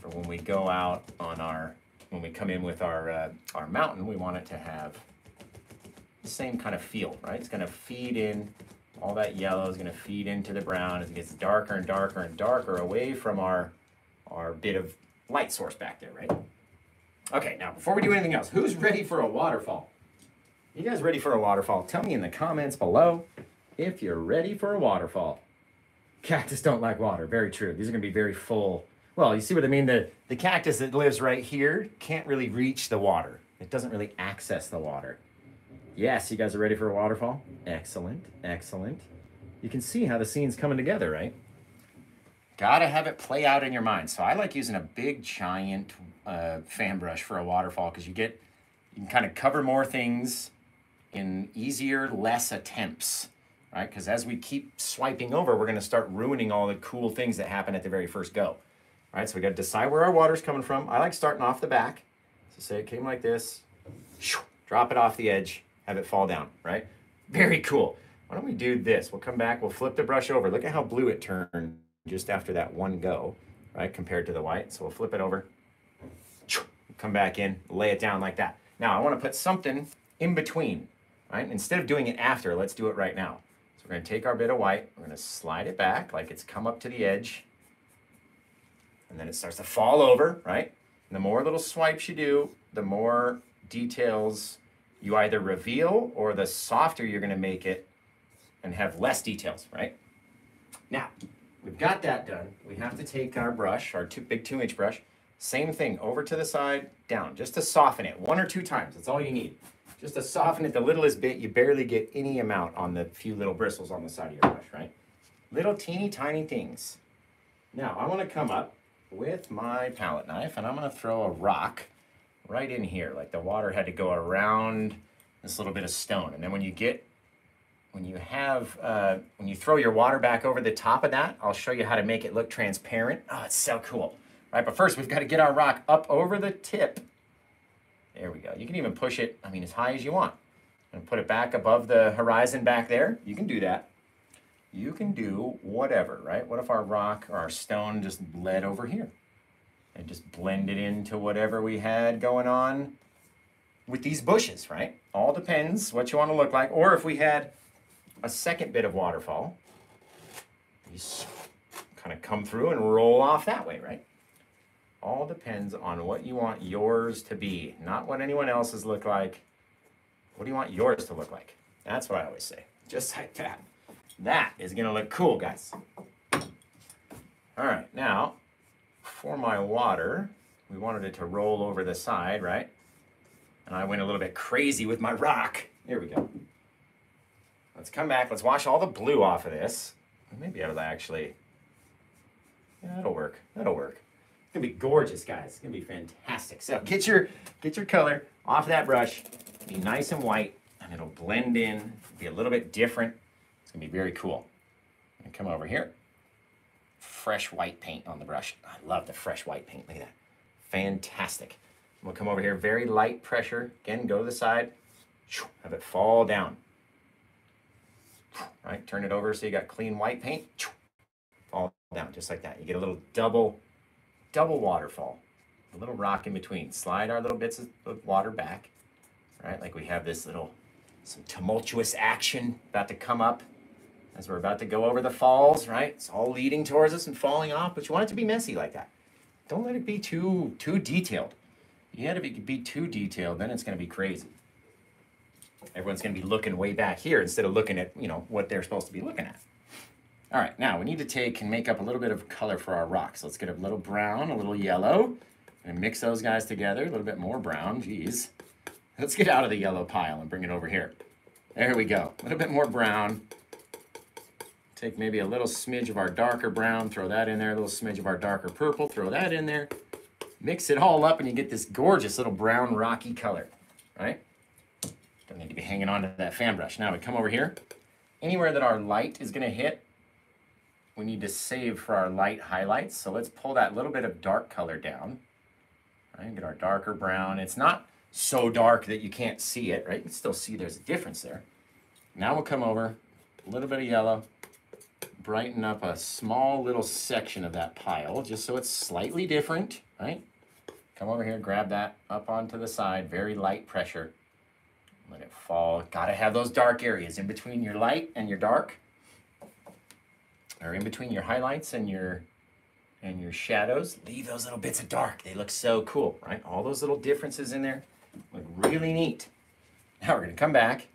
for when we go out on our when we come in with our, uh, our mountain, we want it to have the same kind of feel, right? It's gonna feed in, all that yellow is gonna feed into the brown as it gets darker and darker and darker away from our, our bit of light source back there, right? Okay, now before we do anything else, who's ready for a waterfall? You guys ready for a waterfall? Tell me in the comments below if you're ready for a waterfall. Cactus don't like water, very true. These are gonna be very full well, you see what I mean? The, the cactus that lives right here can't really reach the water. It doesn't really access the water. Yes, you guys are ready for a waterfall? Excellent, excellent. You can see how the scene's coming together, right? Gotta have it play out in your mind. So I like using a big, giant uh, fan brush for a waterfall because you get you can kind of cover more things in easier, less attempts, right? Because as we keep swiping over, we're to start ruining all the cool things that happen at the very first go. All right, so we got to decide where our water's coming from. I like starting off the back. So say it came like this, drop it off the edge, have it fall down, right? Very cool. Why don't we do this? We'll come back, we'll flip the brush over. Look at how blue it turned just after that one go, right, compared to the white. So we'll flip it over, come back in, lay it down like that. Now I want to put something in between, right? Instead of doing it after, let's do it right now. So we're to take our bit of white, we're to slide it back like it's come up to the edge, and then it starts to fall over, right? And the more little swipes you do, the more details you either reveal or the softer you're going to make it and have less details, right? Now, we've got that done. We have to take our brush, our two, big two inch brush, same thing, over to the side, down, just to soften it one or two times. That's all you need. Just to soften it the littlest bit, you barely get any amount on the few little bristles on the side of your brush, right? Little teeny tiny things. Now, I want to come up with my palette knife and I'm going to throw a rock right in here. Like the water had to go around this little bit of stone. And then when you get, when you have, uh, when you throw your water back over the top of that, I'll show you how to make it look transparent. Oh, it's so cool. Right, but first we've got to get our rock up over the tip. There we go. You can even push it, I mean, as high as you want. And put it back above the horizon back there. You can do that. You can do whatever, right? What if our rock or our stone just led over here? And just blend it into whatever we had going on with these bushes, right? All depends what you want to look like. Or if we had a second bit of waterfall, these kind of come through and roll off that way, right? all depends on what you want yours to be, not what anyone else's look like. What do you want yours to look like? That's what I always say. Just like that. That is gonna look cool, guys. All right, now, for my water, we wanted it to roll over the side, right? And I went a little bit crazy with my rock. Here we go. Let's come back, let's wash all the blue off of this. Maybe I may be able to actually, yeah, that'll work, that'll work It's gonna be gorgeous, guys. It's gonna be fantastic. So get your get your color off that brush. Be nice and white, and it'll blend in. Be a little bit different. It's gonna be very cool. And come over here. Fresh white paint on the brush. I love the fresh white paint. Look at that. Fantastic. We'll come over here. Very light pressure. Again, go to the side. Have it fall down. Right. Turn it over so you got clean white paint. Fall down just like that. You get a little double double waterfall, a little rock in between. Slide our little bits of water back, right? Like we have this little, some tumultuous action about to come up as we're about to go over the falls, right? It's all leading towards us and falling off, but you want it to be messy like that. Don't let it be too, too detailed. You had to be, be too detailed, then it's gonna be crazy. Everyone's gonna be looking way back here instead of looking at, you know, what they're supposed to be looking at. All right, now we need to take and make up a little bit of color for our rocks. Let's get a little brown, a little yellow, and mix those guys together. A little bit more brown, geez. Let's get out of the yellow pile and bring it over here. There we go, a little bit more brown. Take maybe a little smidge of our darker brown, throw that in there, a little smidge of our darker purple, throw that in there. Mix it all up and you get this gorgeous little brown rocky color, right? Don't need to be hanging on to that fan brush. Now we come over here. Anywhere that our light is gonna hit, we need to save for our light highlights. So let's pull that little bit of dark color down. Right, get our darker brown. It's not so dark that you can't see it, right? You can still see there's a difference there. Now we'll come over, a little bit of yellow, brighten up a small little section of that pile, just so it's slightly different, right? Come over here, grab that up onto the side, very light pressure. Let it fall. Gotta have those dark areas in between your light and your dark or in between your highlights and your and your shadows, leave those little bits of dark. They look so cool, right? All those little differences in there look really neat. Now we're gonna come back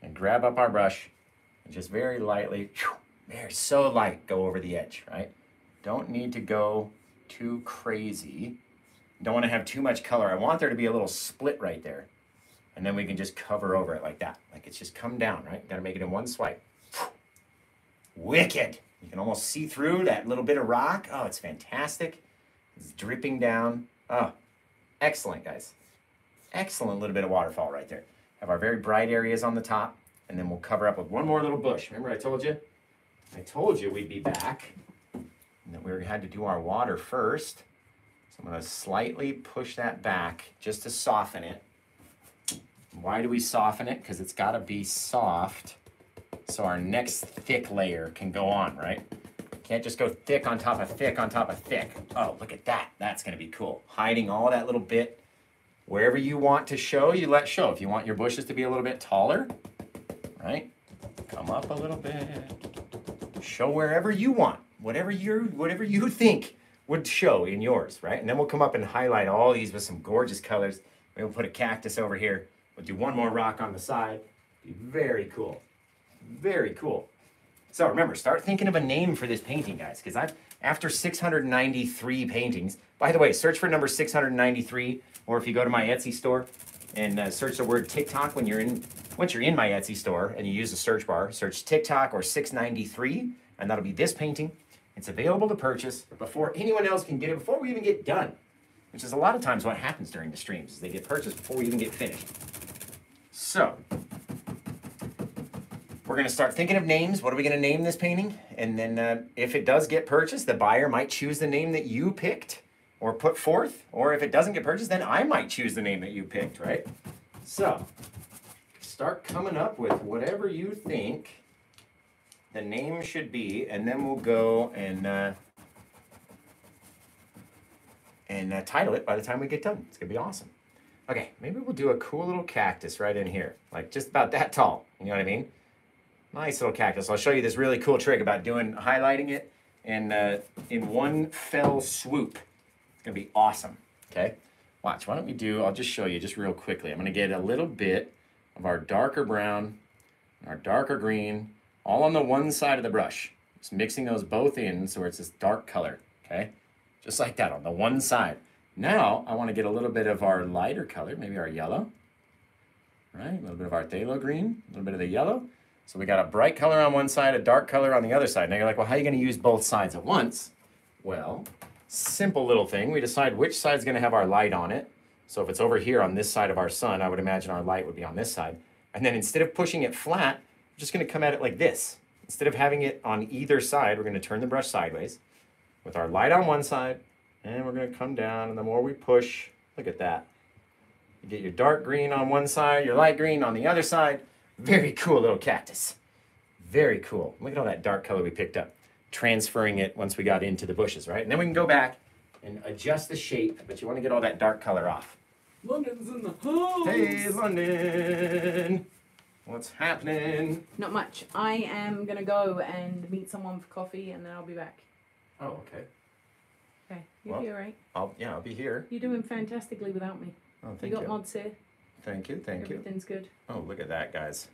and grab up our brush and just very lightly, there, so light, go over the edge, right? Don't need to go too crazy. Don't wanna have too much color. I want there to be a little split right there. And then we can just cover over it like that. Like it's just come down, right? Gotta make it in one swipe. Wicked. You can almost see through that little bit of rock. Oh, it's fantastic. It's dripping down. Oh, Excellent, guys. Excellent little bit of waterfall right there. Have our very bright areas on the top, and then we'll cover up with one more little bush. Remember I told you? I told you we'd be back, and that we had to do our water first. So I'm gonna slightly push that back just to soften it. Why do we soften it? Because it's gotta be soft so our next thick layer can go on, right? Can't just go thick on top of thick on top of thick. Oh, look at that. That's gonna be cool. Hiding all that little bit. Wherever you want to show, you let show. If you want your bushes to be a little bit taller, right? Come up a little bit. Show wherever you want. Whatever you whatever you think would show in yours, right? And then we'll come up and highlight all these with some gorgeous colors. Maybe we'll put a cactus over here. We'll do one more rock on the side. Be very cool. Very cool. So remember, start thinking of a name for this painting, guys, because I've after 693 paintings. By the way, search for number 693, or if you go to my Etsy store and uh, search the word TikTok when you're in once you're in my Etsy store and you use the search bar, search TikTok or 693, and that'll be this painting. It's available to purchase before anyone else can get it, before we even get done. Which is a lot of times what happens during the streams, is they get purchased before we even get finished. So, we're going to start thinking of names. What are we going to name this painting? And then uh, if it does get purchased, the buyer might choose the name that you picked or put forth. Or if it doesn't get purchased, then I might choose the name that you picked, right? So start coming up with whatever you think the name should be, and then we'll go and uh, and uh, title it by the time we get done. It's gonna be awesome. Okay, maybe we'll do a cool little cactus right in here, like just about that tall. You know what I mean? Nice little cactus. I'll show you this really cool trick about doing highlighting it in uh, in one fell swoop. It's gonna be awesome. Okay, watch. Why don't we do? I'll just show you just real quickly. I'm gonna get a little bit of our darker brown, our darker green, all on the one side of the brush. Just mixing those both in so it's this dark color. Okay, just like that on the one side. Now I want to get a little bit of our lighter color, maybe our yellow. Right, a little bit of our phthalo green, a little bit of the yellow. So we got a bright color on one side, a dark color on the other side. Now you're like, well, how are you going to use both sides at once? Well, simple little thing. We decide which side's going to have our light on it. So if it's over here on this side of our sun, I would imagine our light would be on this side. And then instead of pushing it flat, we're just going to come at it like this. Instead of having it on either side, we're going to turn the brush sideways with our light on one side, and we're going to come down. And the more we push, look at that. You get your dark green on one side, your light green on the other side. Very cool little cactus. Very cool. Look at all that dark color we picked up. Transferring it once we got into the bushes, right? And then we can go back and adjust the shape, but you want to get all that dark color off. London's in the house. Hey, London. What's happening? Not much. I am gonna go and meet someone for coffee, and then I'll be back. Oh, okay. Okay, you'll Well, be alright. I'll yeah, I'll be here. You're doing fantastically without me. Oh, You thank got you. mods here. Thank you, thank you. Everything's good. Oh, look at that, guys.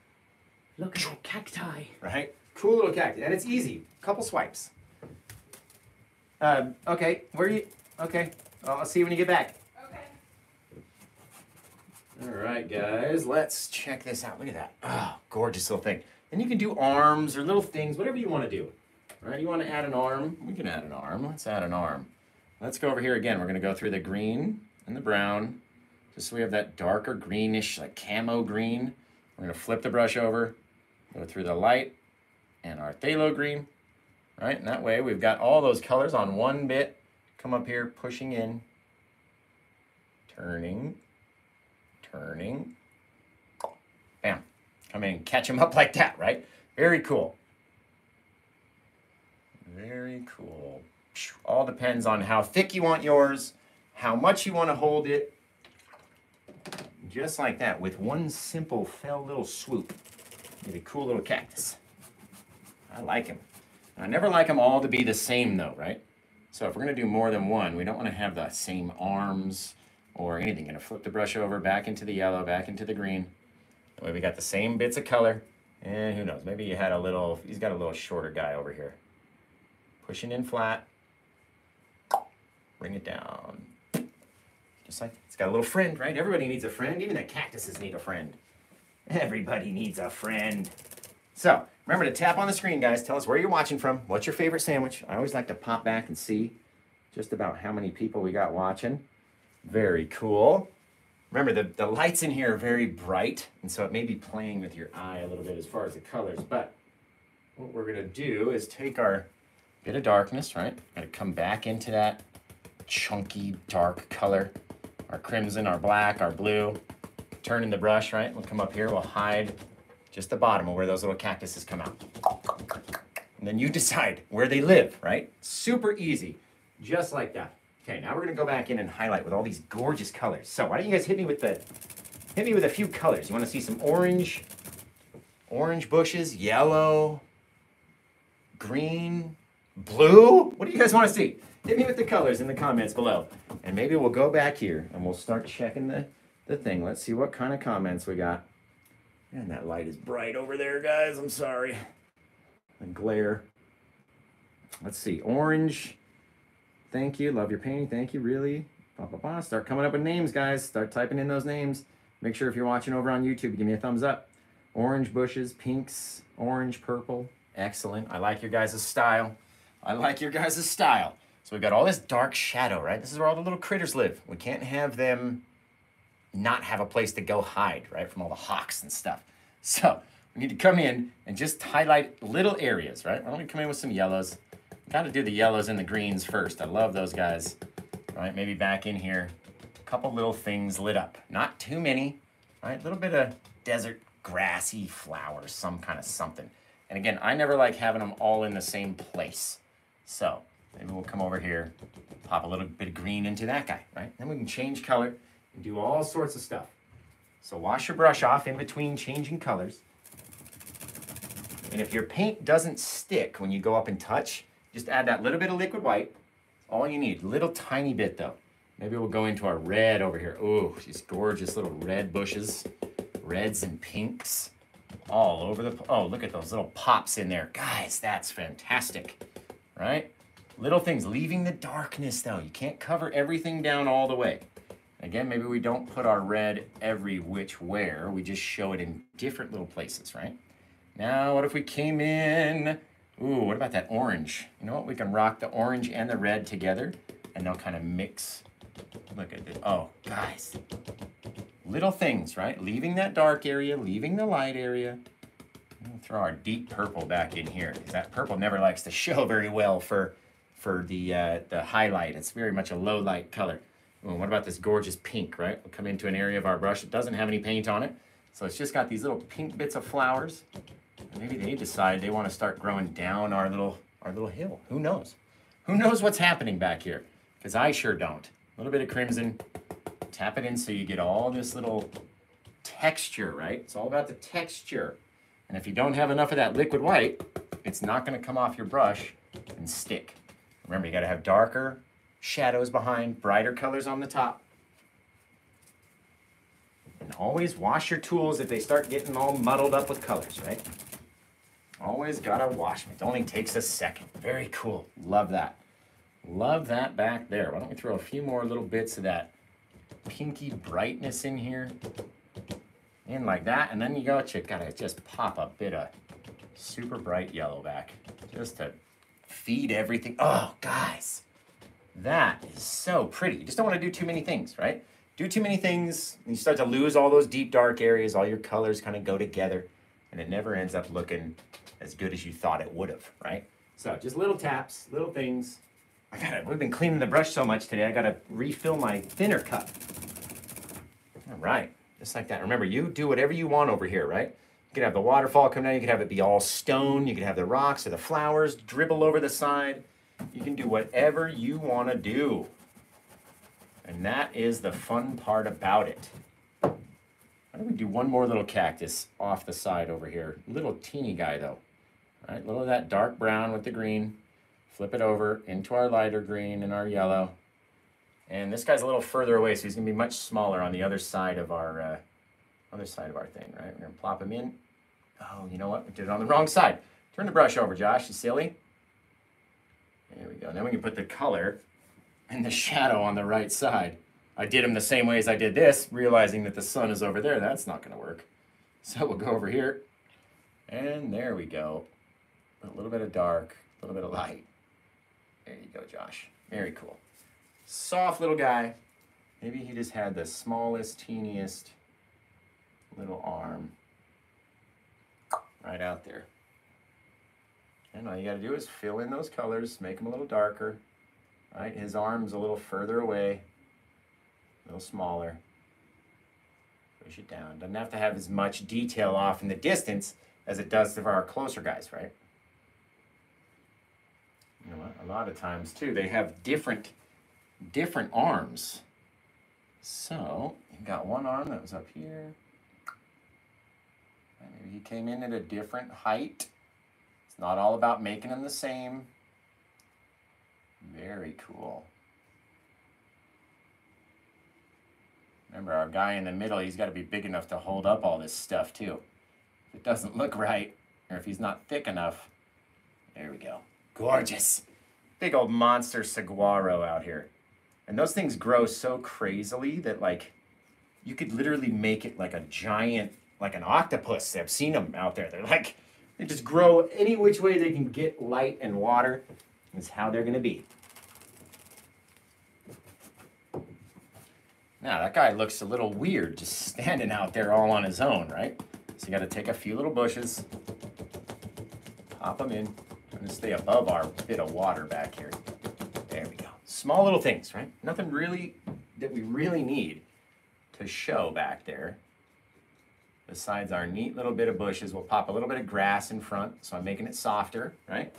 Look at that cacti. Right? Cool little cacti, and it's easy. Couple swipes. Um, okay, where are you? Okay, well, I'll see you when you get back. All right, guys, let's check this out. Look at that. Oh, gorgeous little thing. And you can do arms or little things, whatever you want to do. All right, you want to add an arm? We can add an arm. Let's add an arm. Let's go over here again. We're going to go through the green and the brown, just so we have that darker greenish, like camo green. We're going to flip the brush over, go through the light and our phthalo green. Right, and that way we've got all those colors on one bit. Come up here, pushing in, turning, turning. Bam. Come in and catch them up like that, right? Very cool. Very cool. All depends on how thick you want yours, how much you want to hold it. Just like that, with one simple fell little swoop. Get a cool little cactus. I like him. I never like them all to be the same though, right? So if we're gonna do more than one, we don't wanna have the same arms or anything. Gonna flip the brush over back into the yellow, back into the green. That way we got the same bits of color. And who knows, maybe you had a little, he's got a little shorter guy over here. Pushing in flat. Bring it down. Just like, it's got a little friend, right? Everybody needs a friend. Even the cactuses need a friend. Everybody needs a friend. So, remember to tap on the screen, guys. Tell us where you're watching from. What's your favorite sandwich? I always like to pop back and see just about how many people we got watching. Very cool. Remember, the, the lights in here are very bright, and so it may be playing with your eye a little bit as far as the colors, but what we're gonna do is take our bit of darkness, right? Gonna come back into that chunky dark color, our crimson, our black, our blue. Turn in the brush, right? We'll come up here, we'll hide just the bottom of where those little cactuses come out. And then you decide where they live, right? Super easy, just like that. Okay, now we're gonna go back in and highlight with all these gorgeous colors. So why don't you guys hit me with the, hit me with a few colors. You wanna see some orange, orange bushes, yellow, green, blue? What do you guys wanna see? Hit me with the colors in the comments below. And maybe we'll go back here and we'll start checking the, the thing. Let's see what kind of comments we got. And that light is bright over there, guys. I'm sorry. The glare. Let's see. Orange. Thank you. Love your painting. Thank you. Really. Bah, bah, bah. Start coming up with names, guys. Start typing in those names. Make sure if you're watching over on YouTube, give me a thumbs up. Orange bushes, pinks, orange, purple. Excellent. I like your guys' style. I like your guys' style. So we've got all this dark shadow, right? This is where all the little critters live. We can't have them not have a place to go hide, right, from all the hawks and stuff. So we need to come in and just highlight little areas, right? Why don't we come in with some yellows? Got to do the yellows and the greens first. I love those guys, right? Maybe back in here, a couple little things lit up. Not too many, right? A little bit of desert grassy flowers, some kind of something. And again, I never like having them all in the same place. So maybe we'll come over here, pop a little bit of green into that guy, right? Then we can change color and do all sorts of stuff. So wash your brush off in between changing colors. And if your paint doesn't stick when you go up and touch, just add that little bit of liquid white. All you need, little tiny bit though. Maybe we'll go into our red over here. Ooh, these gorgeous little red bushes. Reds and pinks all over the, oh, look at those little pops in there. Guys, that's fantastic, right? Little things, leaving the darkness though. You can't cover everything down all the way. Again, maybe we don't put our red every which where. We just show it in different little places, right? Now, what if we came in? Ooh, what about that orange? You know what? We can rock the orange and the red together and they'll kind of mix. Look at this. Oh, guys. Little things, right? Leaving that dark area, leaving the light area. Throw our deep purple back in here because that purple never likes to show very well for for the uh, the highlight. It's very much a low light color. What about this gorgeous pink, right? We'll come into an area of our brush. It doesn't have any paint on it. So it's just got these little pink bits of flowers. Maybe they decide they want to start growing down our little our little hill. Who knows? Who knows what's happening back here? Because I sure don't. A little bit of crimson. Tap it in so you get all this little texture, right? It's all about the texture. And if you don't have enough of that liquid white, it's not going to come off your brush and stick. Remember, you got to have darker shadows behind, brighter colors on the top. And always wash your tools if they start getting all muddled up with colors, right? Always gotta wash them. It only takes a second. Very cool. Love that. Love that back there. Why don't we throw a few more little bits of that pinky brightness in here? In like that, and then you go, you gotta just pop a bit of super bright yellow back. Just to feed everything. Oh, guys. That is so pretty. You just don't want to do too many things, right? Do too many things, and you start to lose all those deep dark areas. All your colors kind of go together, and it never ends up looking as good as you thought it would have, right? So just little taps, little things. I gotta, we've been cleaning the brush so much today, I gotta refill my thinner cup. All right, just like that. Remember, you do whatever you want over here, right? You could have the waterfall come down, you could have it be all stone, you could have the rocks or the flowers dribble over the side. You can do whatever you want to do. And that is the fun part about it. Why don't we do one more little cactus off the side over here? Little teeny guy though. All right, a little of that dark brown with the green. Flip it over into our lighter green and our yellow. And this guy's a little further away, so he's gonna be much smaller on the other side of our uh, other side of our thing, right? We're gonna plop him in. Oh, you know what? We did it on the wrong side. Turn the brush over, Josh. You silly. There we go. Then we can put the color and the shadow on the right side. I did them the same way as I did this, realizing that the sun is over there. That's not going to work. So we'll go over here. And there we go. A little bit of dark, a little bit of light. There you go, Josh. Very cool. Soft little guy. Maybe he just had the smallest, teeniest little arm right out there. And all you got to do is fill in those colors, make them a little darker. Right, his arm's a little further away, a little smaller. Push it down. Doesn't have to have as much detail off in the distance as it does for our closer guys, right? You know? A lot of times too, they have different different arms. So you got one arm that was up here. Maybe he came in at a different height. It's not all about making them the same. Very cool. Remember, our guy in the middle, he's got to be big enough to hold up all this stuff, too. If it doesn't look right, or if he's not thick enough, there we go. Gorgeous. Big old monster saguaro out here. And those things grow so crazily that, like, you could literally make it like a giant, like an octopus. I've seen them out there. They're like, they just grow any which way they can get light and water, is how they're to be. Now, that guy looks a little weird just standing out there all on his own, right? So you got to take a few little bushes, pop them in, and stay above our bit of water back here. There we go. Small little things, right? Nothing really that we really need to show back there. Besides our neat little bit of bushes, we'll pop a little bit of grass in front, so I'm making it softer, right?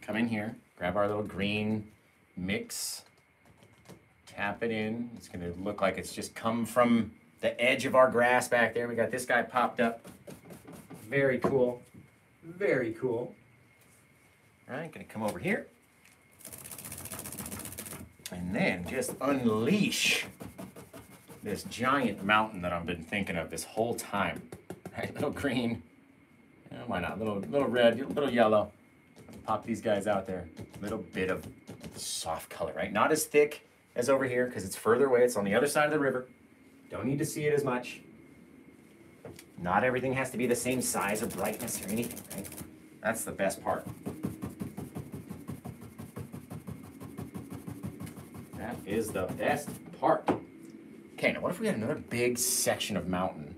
Come in here, grab our little green mix, tap it in. It's gonna look like it's just come from the edge of our grass back there. We got this guy popped up. Very cool. Very cool. All right, gonna come over here. And then just unleash this giant mountain that I've been thinking of this whole time. Right, little green, yeah, why not? Little little red, little yellow. Pop these guys out there. Little bit of soft color, right? Not as thick as over here because it's further away. It's on the other side of the river. Don't need to see it as much. Not everything has to be the same size or brightness or anything, right? That's the best part. That is the best part. Okay, now what if we had another big section of mountain?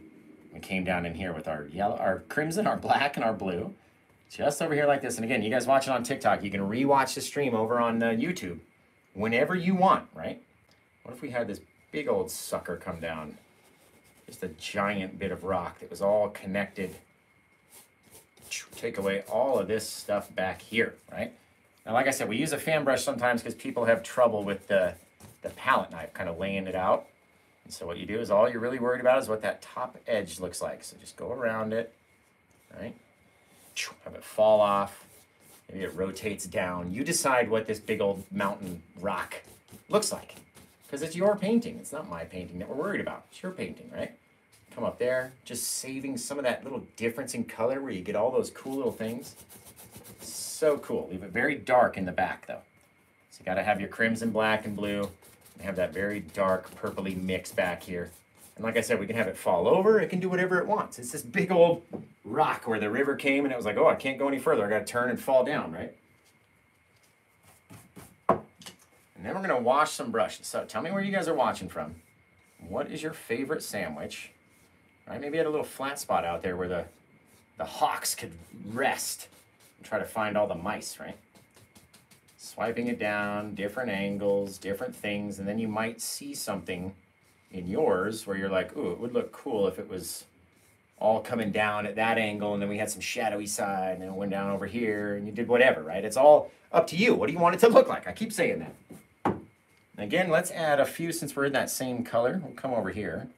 We came down in here with our yellow, our crimson, our black, and our blue. Just over here like this. And again, you guys watching on TikTok, you can rewatch the stream over on uh, YouTube whenever you want, right? What if we had this big old sucker come down? Just a giant bit of rock that was all connected. Take away all of this stuff back here, right? Now, like I said, we use a fan brush sometimes because people have trouble with the, the palette knife kind of laying it out. And so what you do is all you're really worried about is what that top edge looks like. So just go around it, right? Have it fall off. Maybe it rotates down. You decide what this big old mountain rock looks like. Because it's your painting. It's not my painting that we're worried about. It's your painting, right? Come up there, just saving some of that little difference in color where you get all those cool little things. So cool. Leave it very dark in the back though. So you gotta have your crimson, black, and blue. And have that very dark purpley mix back here. And like I said, we can have it fall over. It can do whatever it wants. It's this big old rock where the river came and it was like, oh, I can't go any further. I got to turn and fall down, right? And then we're going to wash some brushes. So tell me where you guys are watching from. What is your favorite sandwich? Right, maybe had a little flat spot out there where the, the hawks could rest and try to find all the mice, right? Swiping it down, different angles, different things, and then you might see something in yours where you're like, ooh, it would look cool if it was all coming down at that angle and then we had some shadowy side and then it went down over here and you did whatever, right? It's all up to you. What do you want it to look like? I keep saying that. Again, let's add a few since we're in that same color. We'll come over here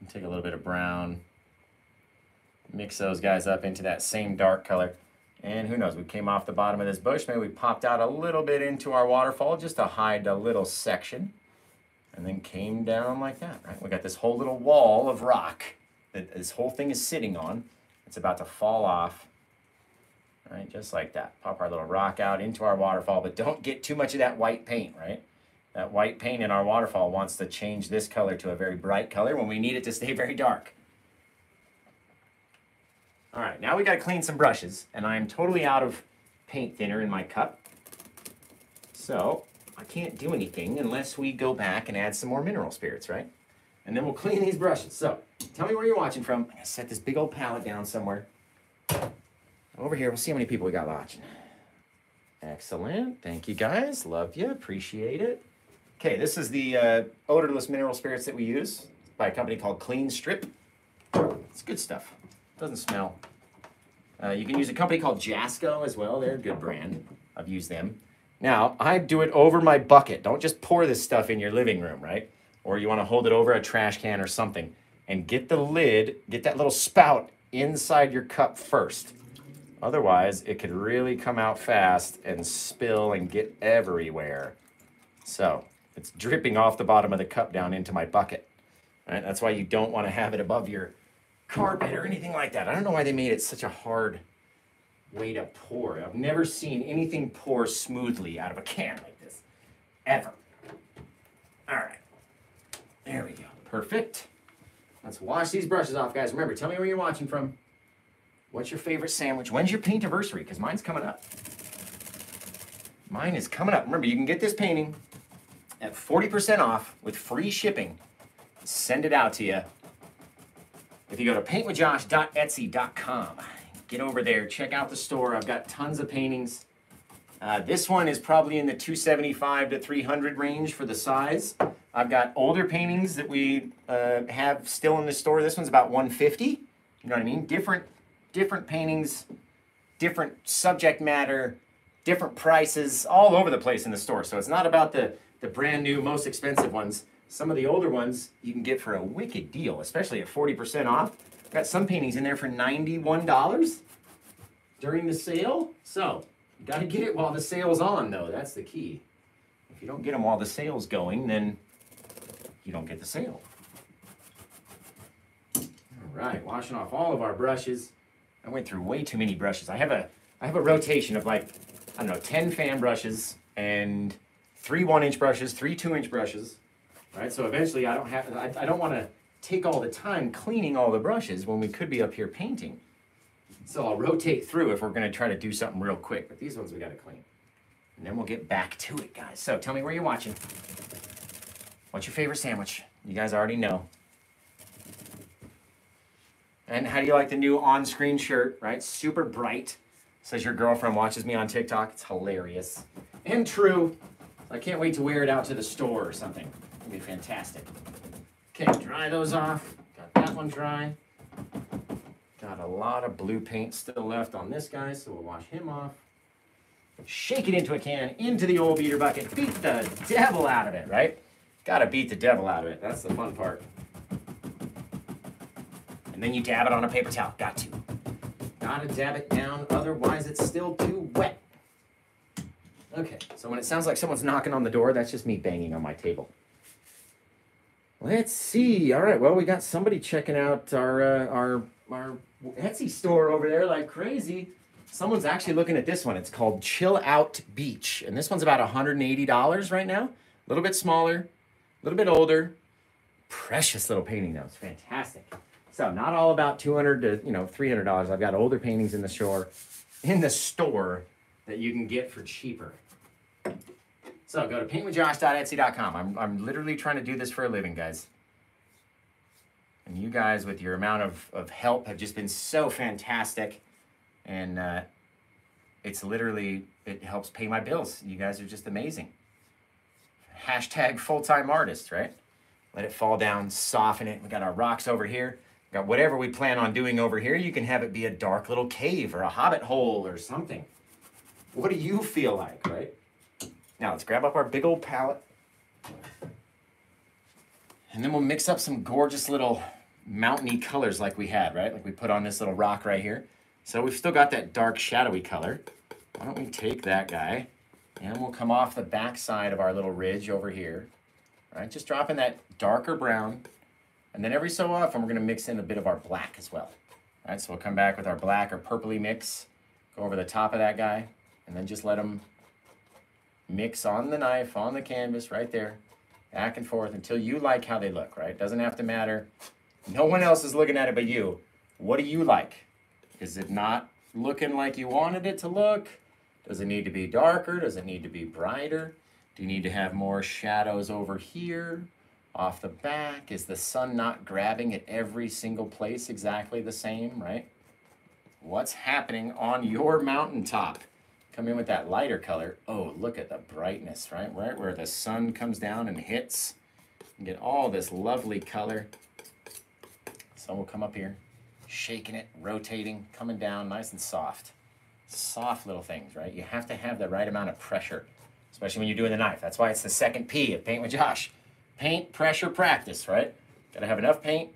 and take a little bit of brown, mix those guys up into that same dark color. And who knows, we came off the bottom of this bush. Maybe we popped out a little bit into our waterfall just to hide a little section and then came down like that, right? We got this whole little wall of rock that this whole thing is sitting on. It's about to fall off, right? Just like that. Pop our little rock out into our waterfall, but don't get too much of that white paint, right? That white paint in our waterfall wants to change this color to a very bright color when we need it to stay very dark. All right, now we got to clean some brushes, and I'm totally out of paint thinner in my cup. So I can't do anything unless we go back and add some more mineral spirits, right? And then we'll clean these brushes. So, tell me where you're watching from. I'm gonna set this big old palette down somewhere. Over here, we'll see how many people we got watching. Excellent. Thank you guys. Love you. Appreciate it. Okay, this is the uh, odorless mineral spirits that we use by a company called Klean-Strip. It's good stuff. Doesn't smell. Uh, you can use a company called Jasco as well. They're a good brand. I've used them. Now, I do it over my bucket. Don't just pour this stuff in your living room, right? Or you want to hold it over a trash can or something. And get the lid, get that little spout inside your cup first. Otherwise, it could really come out fast and spill and get everywhere. So, it's dripping off the bottom of the cup down into my bucket. Right? That's why you don't want to have it above your carpet or anything like that. I don't know why they made it such a hard way to pour. I've never seen anything pour smoothly out of a can like this. Ever. All right. There we go. Perfect. Let's wash these brushes off, guys. Remember, tell me where you're watching from. What's your favorite sandwich? When's your paint anniversary? Because mine's coming up. Mine is coming up. Remember, you can get this painting at 40% off with free shipping. Send it out to you. If you go to paintwithjosh.etsy.com, get over there, check out the store. I've got tons of paintings. Uh, this one is probably in the 275 to 300 range for the size. I've got older paintings that we uh, have still in the store. This one's about 150. You know what I mean? Different, different paintings, different subject matter, different prices, all over the place in the store. So it's not about the the brand new, most expensive ones. Some of the older ones you can get for a wicked deal, especially at 40% off. Got some paintings in there for $91 during the sale. So, you got to get it while the sale's on, though. That's the key. If you don't get them while the sale's going, then you don't get the sale. All right, washing off all of our brushes. I went through way too many brushes. I have a I have a rotation of like I don't know 10 fan brushes and three one inch brushes, three two inch brushes, right? So eventually I don't have, I, I don't want to take all the time cleaning all the brushes when we could be up here painting. So I'll rotate through if we're going to try to do something real quick, but these ones we got to clean. And then we'll get back to it, guys. So tell me where you're watching. What's your favorite sandwich? You guys already know. And how do you like the new on-screen shirt, right? Super bright. Says your girlfriend watches me on TikTok. It's hilarious. And true. I can't wait to wear it out to the store or something. It'll be fantastic. Okay, dry those off. Got that one dry. Got a lot of blue paint still left on this guy, so we'll wash him off. Shake it into a can, into the old beater bucket. Beat the devil out of it, right? Gotta beat the devil out of it. That's the fun part. And then you dab it on a paper towel. Got to. Gotta dab it down, otherwise it's still too wet. Okay, so when it sounds like someone's knocking on the door, that's just me banging on my table. Let's see. All right, well, we got somebody checking out our uh, our our Etsy store over there like crazy. Someone's actually looking at this one. It's called Chill Out Beach, and this one's about $180 right now. A little bit smaller, a little bit older. Precious little painting though. It's fantastic. So not all about 200 to you know $300. I've got older paintings in the store, in the store that you can get for cheaper. So go to paintwithjosh.etsy.com. I'm, I'm literally trying to do this for a living, guys. And you guys, with your amount of, of help, have just been so fantastic. And uh, it's literally, it helps pay my bills. You guys are just amazing. Hashtag full time artist, right? Let it fall down, soften it. We got our rocks over here. We got whatever we plan on doing over here. You can have it be a dark little cave or a hobbit hole or something. What do you feel like, right? Now let's grab up our big old palette. And then we'll mix up some gorgeous little mountainy colors like we had, right? Like we put on this little rock right here. So we've still got that dark shadowy color. Why don't we take that guy and we'll come off the back side of our little ridge over here. Right, just dropping that darker brown. And then every so often we're gonna mix in a bit of our black as well. All right, so we'll come back with our black or purpley mix, go over the top of that guy, and then just let them mix on the knife, on the canvas, right there, back and forth until you like how they look, right? Doesn't have to matter. No one else is looking at it but you. What do you like? Is it not looking like you wanted it to look? Does it need to be darker? Does it need to be brighter? Do you need to have more shadows over here? Off the back? Is the sun not grabbing at every single place exactly the same, right? What's happening on your mountaintop? Come in with that lighter color. Oh, look at the brightness, right? Right where the sun comes down and hits. You get all this lovely color. Sun will come up here, shaking it, rotating, coming down nice and soft. Soft little things, right? You have to have the right amount of pressure, especially when you're doing the knife. That's why it's the second P of Paint with Josh. Paint, pressure, practice, right? Gotta have enough paint,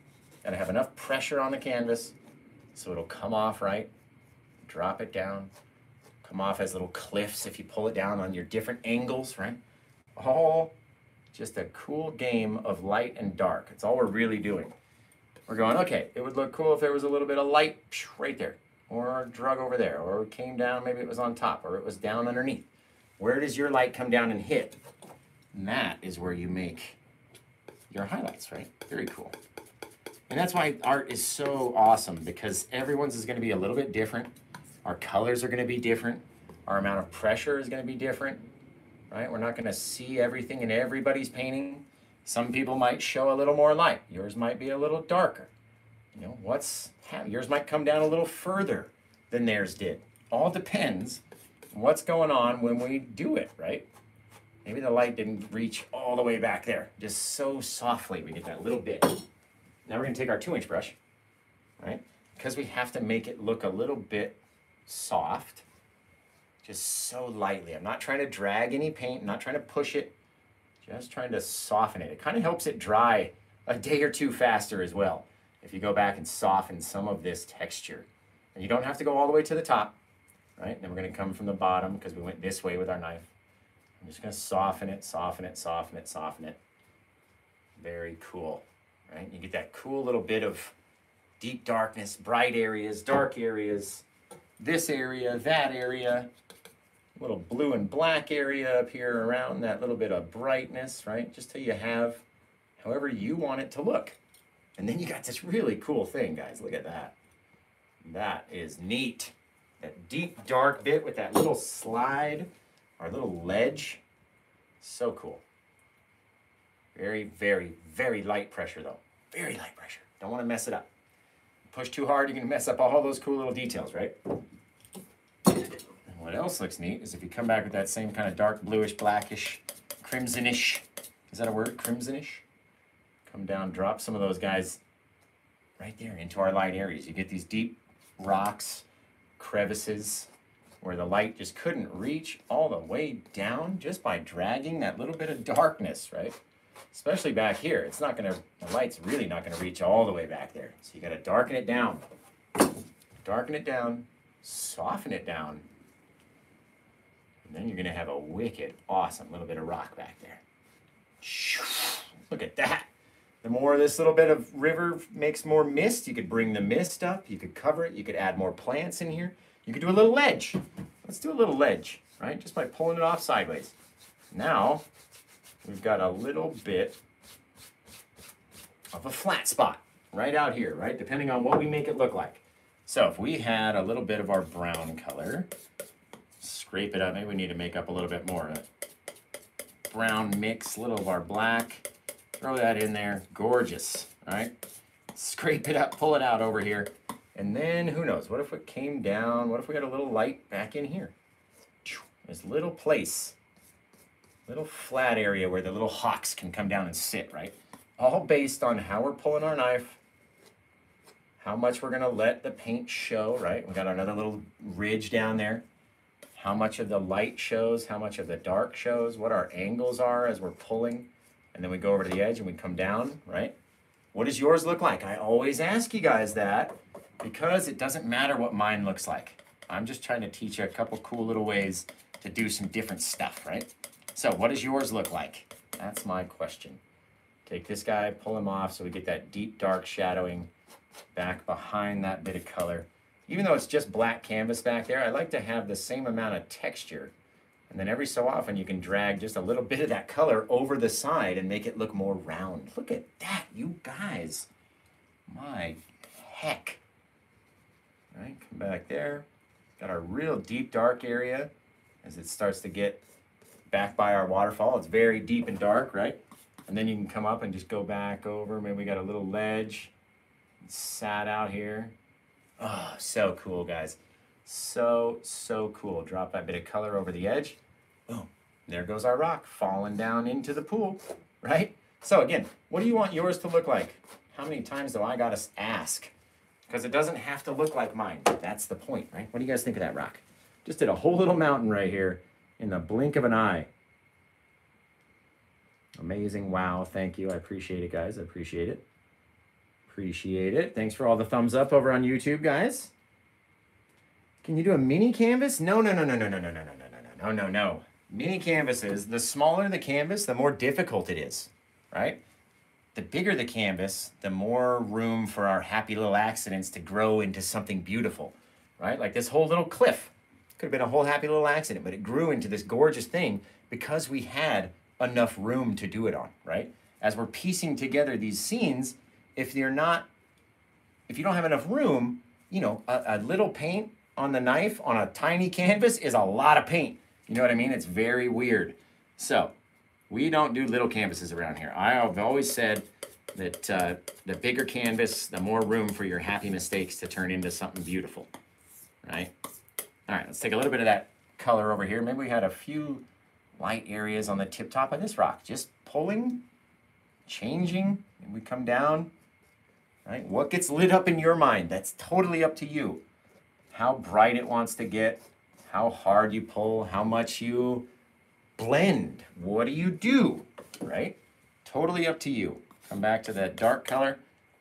gotta have enough pressure on the canvas so it'll come off right. Drop it down, come off as little cliffs if you pull it down on your different angles, right? All just a cool game of light and dark. It's all we're really doing. We're going, okay, it would look cool if there was a little bit of light right there, or a drug over there, or it came down, maybe it was on top, or it was down underneath. Where does your light come down and hit? And that is where you make your highlights, right? Very cool. And that's why art is so awesome because everyone's is going to be a little bit different. Our colors are going to be different. Our amount of pressure is going to be different, right? We're not going to see everything in everybody's painting. Some people might show a little more light. Yours might be a little darker. You know, what's yours might come down a little further than theirs did. All depends what's going on when we do it, right? Maybe the light didn't reach all the way back there. Just so softly we get that little bit. Now we're gonna take our two inch brush, right? Because we have to make it look a little bit soft, just so lightly. I'm not trying to drag any paint, I'm not trying to push it, just trying to soften it. It kind of helps it dry a day or two faster as well. If you go back and soften some of this texture. And you don't have to go all the way to the top, right? Then we're gonna come from the bottom because we went this way with our knife. I'm just gonna soften it, soften it, soften it, soften it. Very cool right? You get that cool little bit of deep darkness, bright areas, dark areas, this area, that area, little blue and black area up here around that little bit of brightness, right? Just till you have however you want it to look. And then you got this really cool thing, guys. Look at that. That is neat. That deep dark bit with that little slide, or little ledge. So cool. Very, very, very light pressure though. Very light pressure. Don't want to mess it up. Push too hard, you're to mess up all those cool little details, right? And what else looks neat is if you come back with that same kind of dark bluish, blackish, crimsonish. Is that a word? Crimsonish? Come down, drop some of those guys right there into our light areas. You get these deep rocks, crevices, where the light just couldn't reach all the way down just by dragging that little bit of darkness, right? Especially back here. It's not gonna, the light's really not gonna reach all the way back there. So you gotta darken it down. Darken it down, soften it down. And then you're gonna have a wicked, awesome little bit of rock back there. Look at that. The more this little bit of river makes more mist, you could bring the mist up, you could cover it, you could add more plants in here. You could do a little ledge. Let's do a little ledge, right? Just by pulling it off sideways. Now, we've got a little bit of a flat spot right out here, right? Depending on what we make it look like. So if we had a little bit of our brown color, scrape it up, maybe we need to make up a little bit more of it. Brown mix, a little of our black, throw that in there, gorgeous, all right? Scrape it up, pull it out over here. And then who knows, what if it came down? What if we got a little light back in here? This little place little flat area where the little hawks can come down and sit, right? All based on how we're pulling our knife, how much we're gonna let the paint show, right? We got another little ridge down there. How much of the light shows, how much of the dark shows, what our angles are as we're pulling. And then we go over to the edge and we come down, right? What does yours look like? I always ask you guys that because it doesn't matter what mine looks like. I'm just trying to teach you a couple cool little ways to do some different stuff, right? So what does yours look like? That's my question. Take this guy, pull him off so we get that deep dark shadowing back behind that bit of color. Even though it's just black canvas back there, I like to have the same amount of texture. And then every so often you can drag just a little bit of that color over the side and make it look more round. Look at that, you guys. My heck. All right, come back there. Got our real deep dark area as it starts to get back by our waterfall. It's very deep and dark, right? And then you can come up and just go back over. Maybe we got a little ledge. Sat out here. Oh, so cool, guys. So, so cool. Drop that bit of color over the edge. Boom. There goes our rock falling down into the pool, right? So again, what do you want yours to look like? How many times do I gotta ask? Because it doesn't have to look like mine. That's the point, right? What do you guys think of that rock? Just did a whole little mountain right here in the blink of an eye. Amazing. Wow. Thank you. I appreciate it, guys. I appreciate it. Appreciate it. Thanks for all the thumbs up over on YouTube, guys. Can you do a mini canvas? No, no, no, no, no, no, no, no, no, no, no, no, no, no. Mini canvases, the smaller the canvas, the more difficult it is, right? The bigger the canvas, the more room for our happy little accidents to grow into something beautiful, right? Like this whole little cliff could have been a whole happy little accident, but it grew into this gorgeous thing because we had enough room to do it on, right? As we're piecing together these scenes, if you're not, if you don't have enough room, you know, a, a little paint on the knife on a tiny canvas is a lot of paint. You know what I mean? It's very weird. So, we don't do little canvases around here. I've always said that uh, the bigger canvas, the more room for your happy mistakes to turn into something beautiful, right? All right, let's take a little bit of that color over here. Maybe we had a few light areas on the tip top of this rock. Just pulling, changing, and we come down, right? What gets lit up in your mind? That's totally up to you. How bright it wants to get, how hard you pull, how much you blend. What do you do, right? Totally up to you. Come back to that dark color,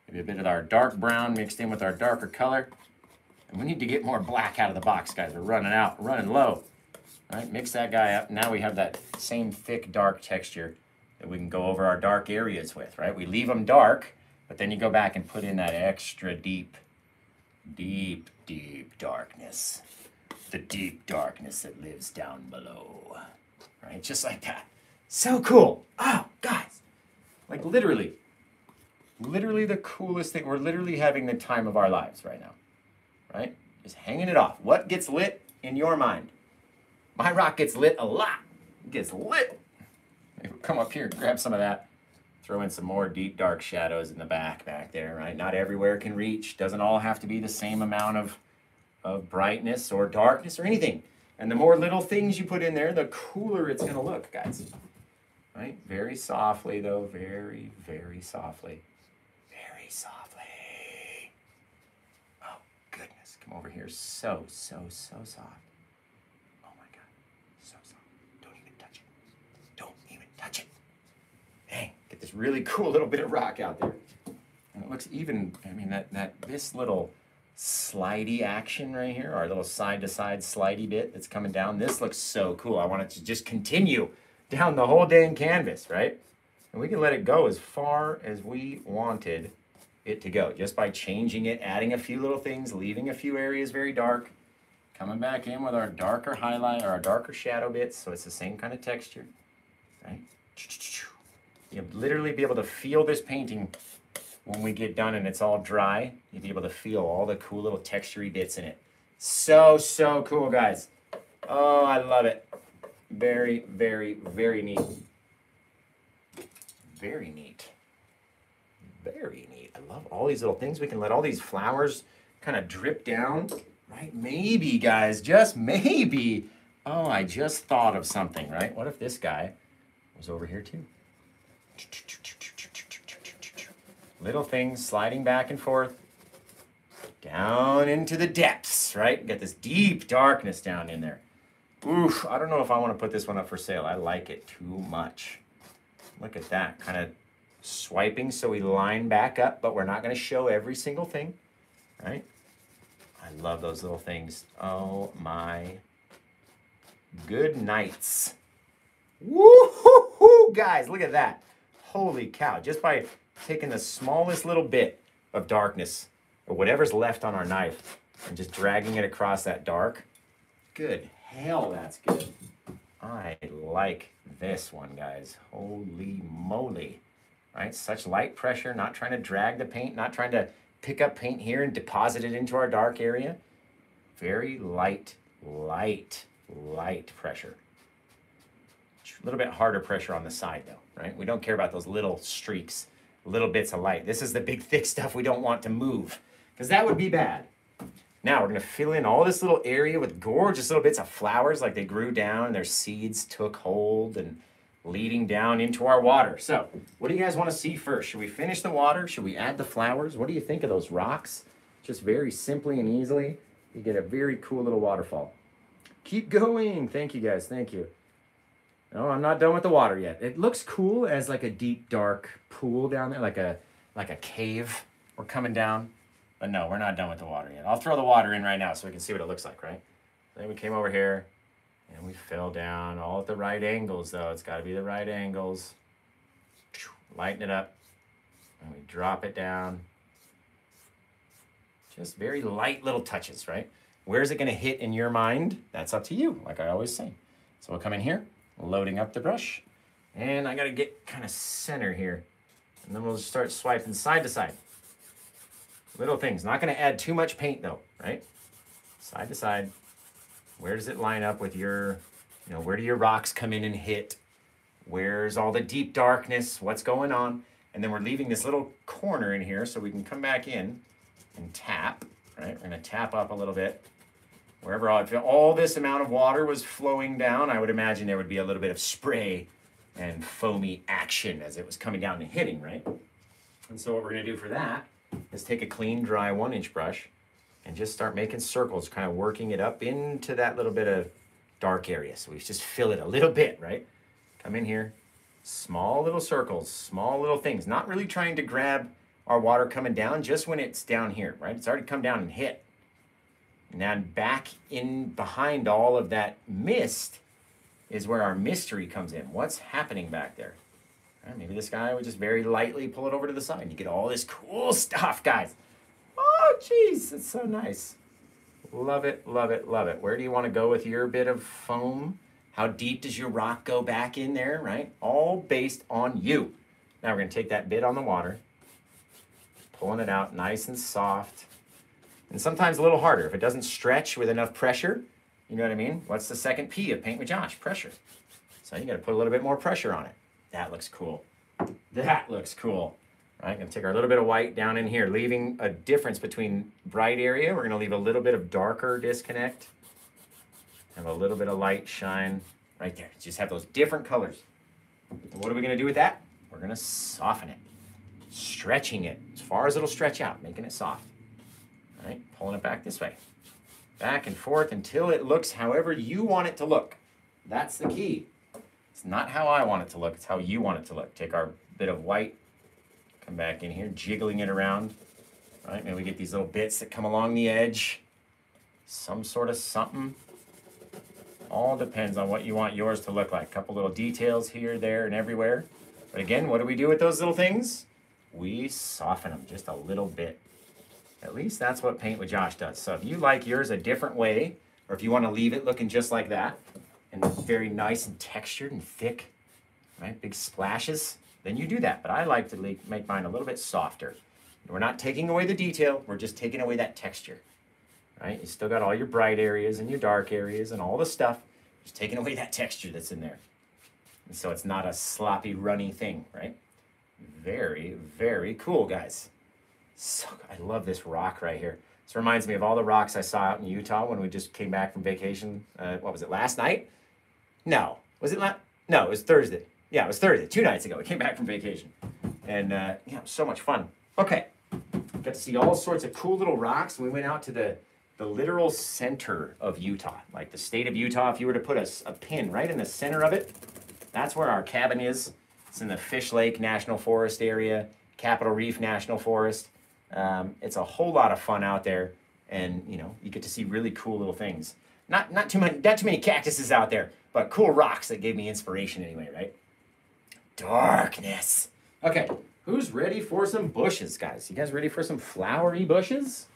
maybe a bit of our dark brown mixed in with our darker color. And we need to get more black out of the box, guys. We're running out, running low. All right, mix that guy up. Now we have that same thick, dark texture that we can go over our dark areas with, right? We leave them dark, but then you go back and put in that extra deep, deep, deep darkness. The deep darkness that lives down below, right? Just like that. So cool. Oh, guys, like literally, literally the coolest thing. We're literally having the time of our lives right now right? Just hanging it off. What gets lit in your mind? My rock gets lit a lot. It gets lit. Maybe we'll come up here, grab some of that. Throw in some more deep dark shadows in the back back there, right? Not everywhere can reach. Doesn't all have to be the same amount of, of brightness or darkness or anything. And the more little things you put in there, the cooler it's gonna look, guys. Right? Very softly though, very, very softly. Very softly. Oh goodness, come over here. So, so, so soft. Oh my god. So soft. Don't even touch it. Don't even touch it. Hey, get this really cool little bit of rock out there. And it looks even, I mean, that, that this little slidey action right here, our little side to side slidey bit that's coming down, this looks so cool. I want it to just continue down the whole dang canvas, right? And we can let it go as far as we wanted it to go just by changing it, adding a few little things, leaving a few areas very dark, coming back in with our darker highlight or our darker shadow bits so it's the same kind of texture, right? You'll literally be able to feel this painting when we get done and it's all dry. You'll be able to feel all the cool little textury bits in it. So, so cool, guys. Oh, I love it. Very, very, very neat. Very neat. Very neat. I love all these little things. We can let all these flowers kind of drip down, right? Maybe, guys, just maybe. Oh, I just thought of something, right? What if this guy was over here too? Little things sliding back and forth down into the depths, right? Get this deep darkness down in there. Oof, I don't know if I want to put this one up for sale. I like it too much. Look at that, kind of swiping so we line back up, but we're not going to show every single thing, right? I love those little things. Oh my good nights. Woo-hoo-hoo, guys, look at that. Holy cow, just by taking the smallest little bit of darkness or whatever's left on our knife and just dragging it across that dark. Good hell, that's good. I like this one, guys. Holy moly. Right? Such light pressure, not trying to drag the paint, not trying to pick up paint here and deposit it into our dark area. Very light, light, light pressure. A little bit harder pressure on the side though, right? We don't care about those little streaks, little bits of light. This is the big thick stuff we don't want to move because that would be bad. Now we're gonna fill in all this little area with gorgeous little bits of flowers like they grew down, their seeds took hold and leading down into our water. So what do you guys wanna see first? Should we finish the water? Should we add the flowers? What do you think of those rocks? Just very simply and easily, you get a very cool little waterfall. Keep going. Thank you guys, thank you. No, I'm not done with the water yet. It looks cool as like a deep, dark pool down there, like a like a cave. We're coming down, but no, we're not done with the water yet. I'll throw the water in right now so we can see what it looks like, right? Then we came over here, and we fell down all at the right angles, though. It's got to be the right angles. Lighten it up, and we drop it down. Just very light little touches, right? Where's it going to hit in your mind? That's up to you, like I always say. So we'll come in here loading up the brush. And I gotta get kind of center here. And then we'll just start swiping side to side. Little things, not gonna add too much paint though, right? Side to side. Where does it line up with your, you know, where do your rocks come in and hit? Where's all the deep darkness? What's going on? And then we're leaving this little corner in here so we can come back in and tap, right? We're gonna tap up a little bit wherever all, all this amount of water was flowing down, I would imagine there would be a little bit of spray and foamy action as it was coming down and hitting, right? And so what we're gonna do for that is take a clean, dry one inch brush and just start making circles, kind of working it up into that little bit of dark area. So we just fill it a little bit, right? Come in here, small little circles, small little things, not really trying to grab our water coming down just when it's down here, right? It's already come down and hit. Now back in behind all of that mist is where our mystery comes in. What's happening back there? Maybe this guy would just very lightly pull it over to the side. You get all this cool stuff, guys. Oh, jeez, it's so nice. Love it, love it, love it. Where do you want to go with your bit of foam? How deep does your rock go back in there, right? All based on you. Now we're going to take that bit on the water, pulling it out nice and soft and sometimes a little harder. If it doesn't stretch with enough pressure, you know what I mean? What's the second P of Paint with Josh? Pressure. So you got to put a little bit more pressure on it. That looks cool. That looks cool. All right, gonna take our little bit of white down in here, leaving a difference between bright area. We're gonna leave a little bit of darker disconnect. Have a little bit of light shine right there. Just have those different colors. And what are we gonna do with that? We're gonna soften it, stretching it as far as it'll stretch out, making it soft right? Pulling it back this way. Back and forth until it looks however you want it to look. That's the key. It's not how I want it to look, it's how you want it to look. Take our bit of white, come back in here, jiggling it around. Right, maybe we get these little bits that come along the edge. Some sort of something. All depends on what you want yours to look like. A couple little details here, there, and everywhere. But again, what do we do with those little things? We soften them just a little bit. At least that's what Paint with Josh does. So if you like yours a different way, or if you want to leave it looking just like that, and very nice and textured and thick, right, big splashes, then you do that. But I like to make mine a little bit softer. We're not taking away the detail, we're just taking away that texture, right? You still got all your bright areas and your dark areas and all the stuff, just taking away that texture that's in there. And so it's not a sloppy, runny thing, right? Very, very cool, guys. So I love this rock right here. This reminds me of all the rocks I saw out in Utah when we just came back from vacation. Uh, what was it, last night? No. Was it last? No, it was Thursday. Yeah, it was Thursday, two nights ago. We came back from vacation. And uh, yeah, it was so much fun. Okay. Got to see all sorts of cool little rocks. We went out to the, the literal center of Utah. Like the state of Utah, if you were to put a, a pin right in the center of it, that's where our cabin is. It's in the Fish Lake National Forest area, Capitol Reef National Forest. Um, it's a whole lot of fun out there, and you know you get to see really cool little things. Not not too many not too many cactuses out there, but cool rocks that gave me inspiration anyway, right? Darkness. Okay, who's ready for some bushes, guys? You guys ready for some flowery bushes?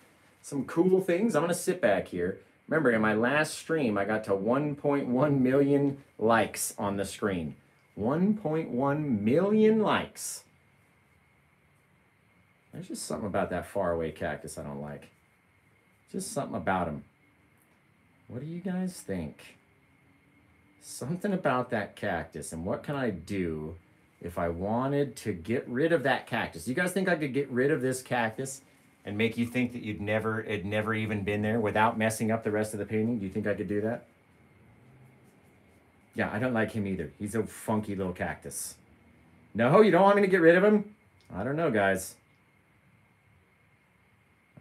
Some cool things. I'm gonna sit back here. Remember, in my last stream, I got to 1.1 million likes on the screen. 1.1 million likes. There's just something about that faraway cactus I don't like. Just something about him. What do you guys think? something about that cactus and what can I do if I wanted to get rid of that cactus? You guys think I could get rid of this cactus and make you think that you'd never it never even been there without messing up the rest of the painting? Do you think I could do that? Yeah, I don't like him either. He's a funky little cactus. No, you don't want me to get rid of him? I don't know, guys.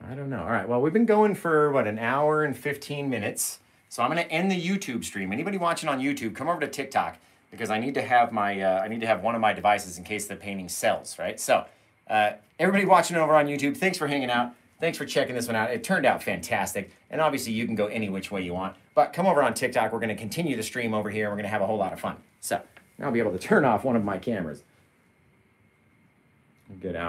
I don't know. All right. Well, we've been going for what an hour and 15 minutes. So I'm going to end the YouTube stream. Anybody watching on YouTube, come over to TikTok because I need to have my uh, I need to have one of my devices in case the painting sells, right? So, uh, everybody watching over on YouTube, thanks for hanging out. Thanks for checking this one out. It turned out fantastic. And obviously, you can go any which way you want. But come over on TikTok. We're going to continue the stream over here. We're going to have a whole lot of fun. So, I'll be able to turn off one of my cameras. Get out.